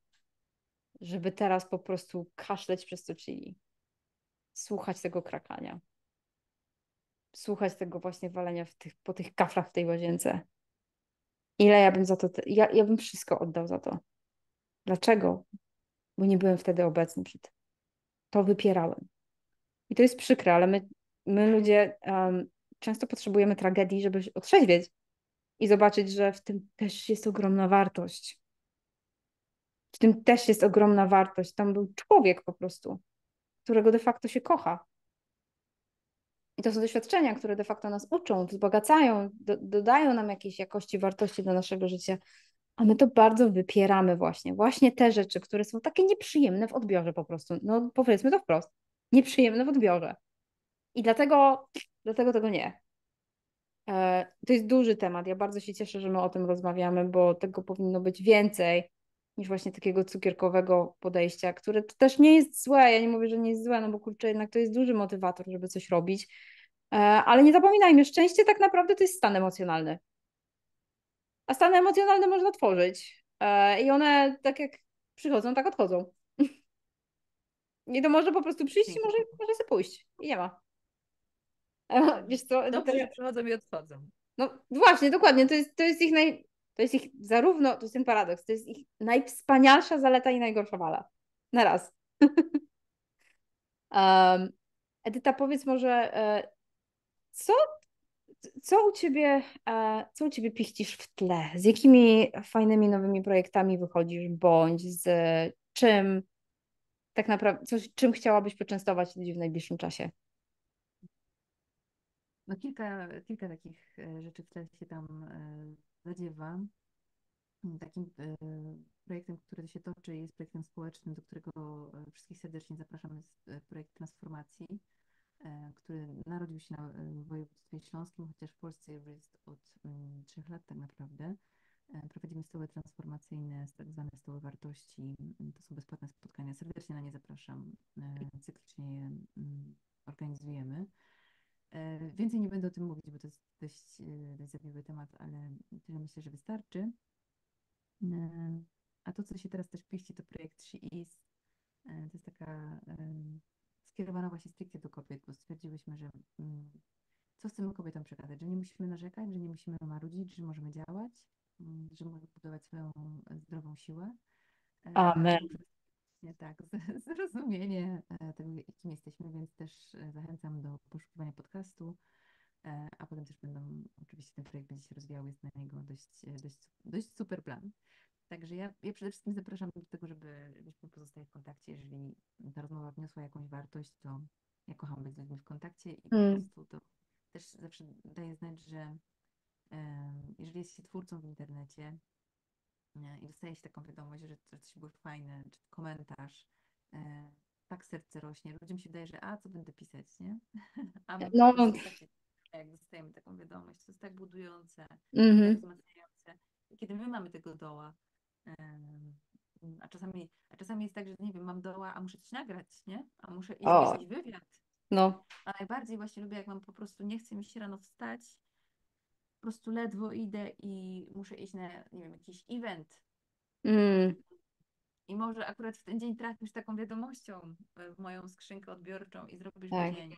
żeby teraz po prostu kaszleć przez to chili. Słuchać tego krakania. Słuchać tego właśnie walenia w tych, po tych kaflach w tej łazience. Ile ja bym za to, ja, ja bym wszystko oddał za to. Dlaczego? Bo nie byłem wtedy obecny przy tym. To wypierałem. I to jest przykre, ale my, my ludzie um, często potrzebujemy tragedii, żeby otrzeźwieć i zobaczyć, że w tym też jest ogromna wartość. W tym też jest ogromna wartość. Tam był człowiek po prostu, którego de facto się kocha. I to są doświadczenia, które de facto nas uczą, wzbogacają, do, dodają nam jakiejś jakości, wartości do naszego życia. A my to bardzo wypieramy właśnie. Właśnie te rzeczy, które są takie nieprzyjemne w odbiorze po prostu. No powiedzmy to wprost. Nieprzyjemne w odbiorze. I dlatego, dlatego tego nie. E, to jest duży temat. Ja bardzo się cieszę, że my o tym rozmawiamy, bo tego powinno być więcej niż właśnie takiego cukierkowego podejścia, które to też nie jest złe. Ja nie mówię, że nie jest złe, no bo kurczę, jednak to jest duży motywator, żeby coś robić. E, ale nie zapominajmy, szczęście tak naprawdę to jest stan emocjonalny. A stany emocjonalne można tworzyć. E, I one tak jak przychodzą, tak odchodzą. Nie to może po prostu przyjść i może, może sobie pójść. I nie ma. Wiesz co? Dobrze, przychodzą i odchodzą. No właśnie, dokładnie. To jest, to jest ich naj... To jest ich zarówno, to jest ten paradoks, to jest ich najwspanialsza zaleta i najgorsza wala. Na raz. um, Edyta, powiedz może, e, co, co, u ciebie, e, co u Ciebie pichcisz w tle? Z jakimi fajnymi nowymi projektami wychodzisz, bądź z czym tak naprawdę, czym chciałabyś poczęstować ludzi w najbliższym czasie? No kilka, kilka takich e, rzeczy w tle się tam zadziewa. Takim projektem, który się toczy, jest projektem społecznym, do którego wszystkich serdecznie zapraszamy, jest projekt transformacji. E, który narodził się na, e, województwie śląskim, chociaż w Polsce jest od mm, trzech lat tak naprawdę. E, prowadzimy stoły transformacyjne, tak zwane stoły wartości. Mm, to są bezpłatne spotkania. Serdecznie na nie zapraszam. Cyklicznie je mm, organizujemy. Więcej nie będę o tym mówić, bo to jest dość, dość zawiły temat, ale tyle myślę, że wystarczy. A to, co się teraz też pieści, to projekt She Is. To jest taka skierowana właśnie stricte do kobiet, bo stwierdziłyśmy, że mm, co chcemy kobietom przekazać, że nie musimy narzekać, że nie musimy marudzić, że możemy działać, mm, że możemy budować swoją zdrową siłę. E, Amen. Tak, zrozumienie e, tego, jakim jesteśmy, więc też e, zachęcam do poszukiwania podcastu, a potem też będą, oczywiście ten projekt będzie się rozwijał, jest na niego dość, dość, dość super plan. Także ja, ja przede wszystkim zapraszam do tego, żeby, żebyśmy pozostali w kontakcie. Jeżeli ta rozmowa wniosła jakąś wartość, to ja kocham być z ludźmi w kontakcie i po mm. prostu to też zawsze daje znać, że jeżeli jest się twórcą w internecie i dostaje się taką wiadomość, że coś było fajne, czy komentarz, e, tak serce rośnie. Ludziom się wydaje, że a co będę pisać, nie? A my no. Takie, jak dostajemy taką wiadomość, to jest tak budujące, mm -hmm. tak wzmacniające. Kiedy my mamy tego doła, a czasami, a czasami jest tak, że nie wiem, mam doła, a muszę coś nagrać, nie? A muszę iść jakiś wywiad. No. A najbardziej właśnie lubię, jak mam po prostu, nie chcę mi się rano wstać, prostu ledwo idę i muszę iść na, nie wiem, jakiś event. Mm. I może akurat w ten dzień trafisz taką wiadomością w moją skrzynkę odbiorczą i zrobisz tak. dzień.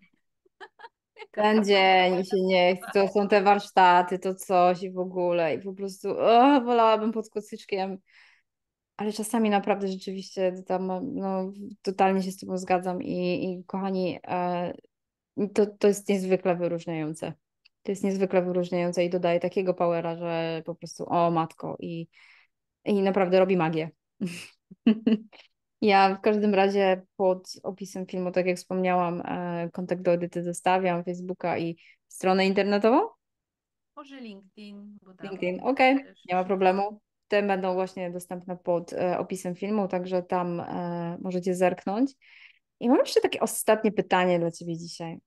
Ten dzień się nie chce, to są te warsztaty, to coś i w ogóle i po prostu oh, wolałabym pod kocyczkiem, ale czasami naprawdę rzeczywiście tam, no, totalnie się z Tobą zgadzam i, i kochani, e, to, to jest niezwykle wyróżniające. To jest niezwykle wyróżniające i dodaje takiego powera, że po prostu o matko i, i naprawdę robi magię. Ja w każdym razie pod opisem filmu, tak jak wspomniałam, e, kontakt do Edyty zostawiam, Facebooka i stronę internetową. Może LinkedIn. LinkedIn, okej, okay. nie ma problemu. Te będą właśnie dostępne pod e, opisem filmu, także tam e, możecie zerknąć. I mam jeszcze takie ostatnie pytanie dla Ciebie dzisiaj.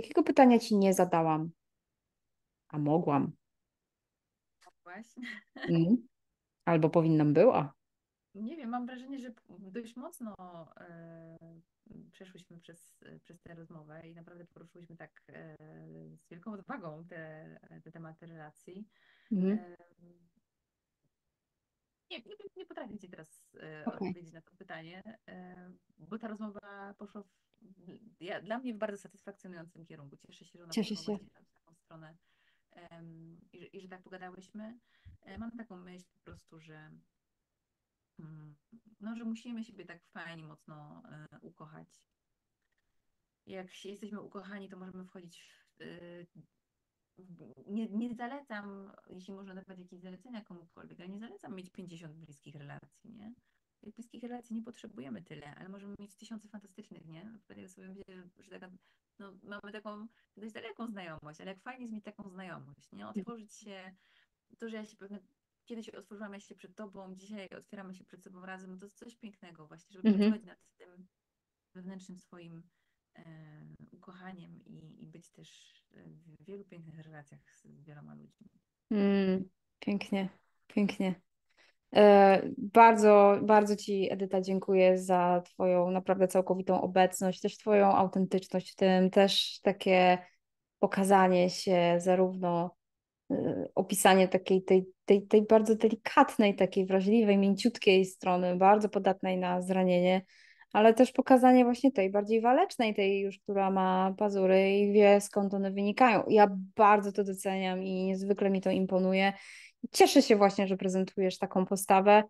Jakiego pytania Ci nie zadałam? A mogłam. Mogłaś. Mm. Albo powinnam była nie wiem, mam wrażenie, że dość mocno e, przeszłyśmy przez, przez tę rozmowę i naprawdę poruszyłyśmy tak e, z wielką odwagą te, te tematy relacji. E, nie, nie, nie potrafię Ci teraz e, okay. odpowiedzieć na to pytanie, bo ta rozmowa poszła w, ja, dla mnie w bardzo satysfakcjonującym kierunku. Cieszę się, że ona Cieszę się. w taką stronę i, i że tak pogadałyśmy. E, mam taką myśl po prostu, że Mm, no, że musimy siebie tak fajnie, mocno e, ukochać. Jak jesteśmy ukochani, to możemy wchodzić w, e, nie, nie zalecam, jeśli można dawać jakieś zalecenia komukolwiek, ale nie zalecam mieć 50 bliskich relacji, nie? Bliskich relacji nie potrzebujemy tyle, ale możemy mieć tysiące fantastycznych, nie? Wtedy sobie myślę, że taka, no, mamy taką dość daleką znajomość, ale jak fajnie jest mieć taką znajomość, nie? Otworzyć się, to, że ja się pewne kiedyś otworzyłam ja się przed tobą, dzisiaj otwieramy się przed sobą razem, no to jest coś pięknego właśnie, żeby mhm. pracować nad tym wewnętrznym swoim e, ukochaniem i, i być też w wielu pięknych relacjach z wieloma ludźmi. Mm, pięknie, pięknie. E, bardzo, bardzo Ci, Edyta, dziękuję za Twoją naprawdę całkowitą obecność, też Twoją autentyczność w tym, też takie pokazanie się zarówno Y, opisanie takiej tej, tej, tej bardzo delikatnej, takiej wrażliwej, mięciutkiej strony, bardzo podatnej na zranienie, ale też pokazanie właśnie tej bardziej walecznej, tej już, która ma pazury i wie skąd one wynikają. Ja bardzo to doceniam i niezwykle mi to imponuje. Cieszę się właśnie, że prezentujesz taką postawę.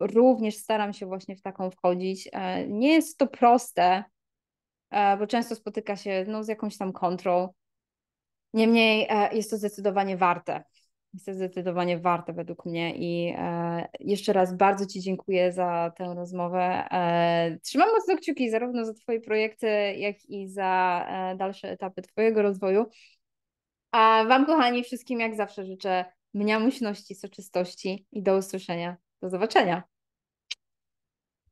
Również staram się właśnie w taką wchodzić. E, nie jest to proste, e, bo często spotyka się no, z jakąś tam kontrą. Niemniej e, jest to zdecydowanie warte. Jest to zdecydowanie warte według mnie i jeszcze raz bardzo Ci dziękuję za tę rozmowę. Trzymam mocno kciuki zarówno za Twoje projekty, jak i za dalsze etapy Twojego rozwoju. A Wam, kochani, wszystkim jak zawsze życzę mniamuśności, soczystości i do usłyszenia. Do zobaczenia.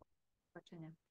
Do zobaczenia.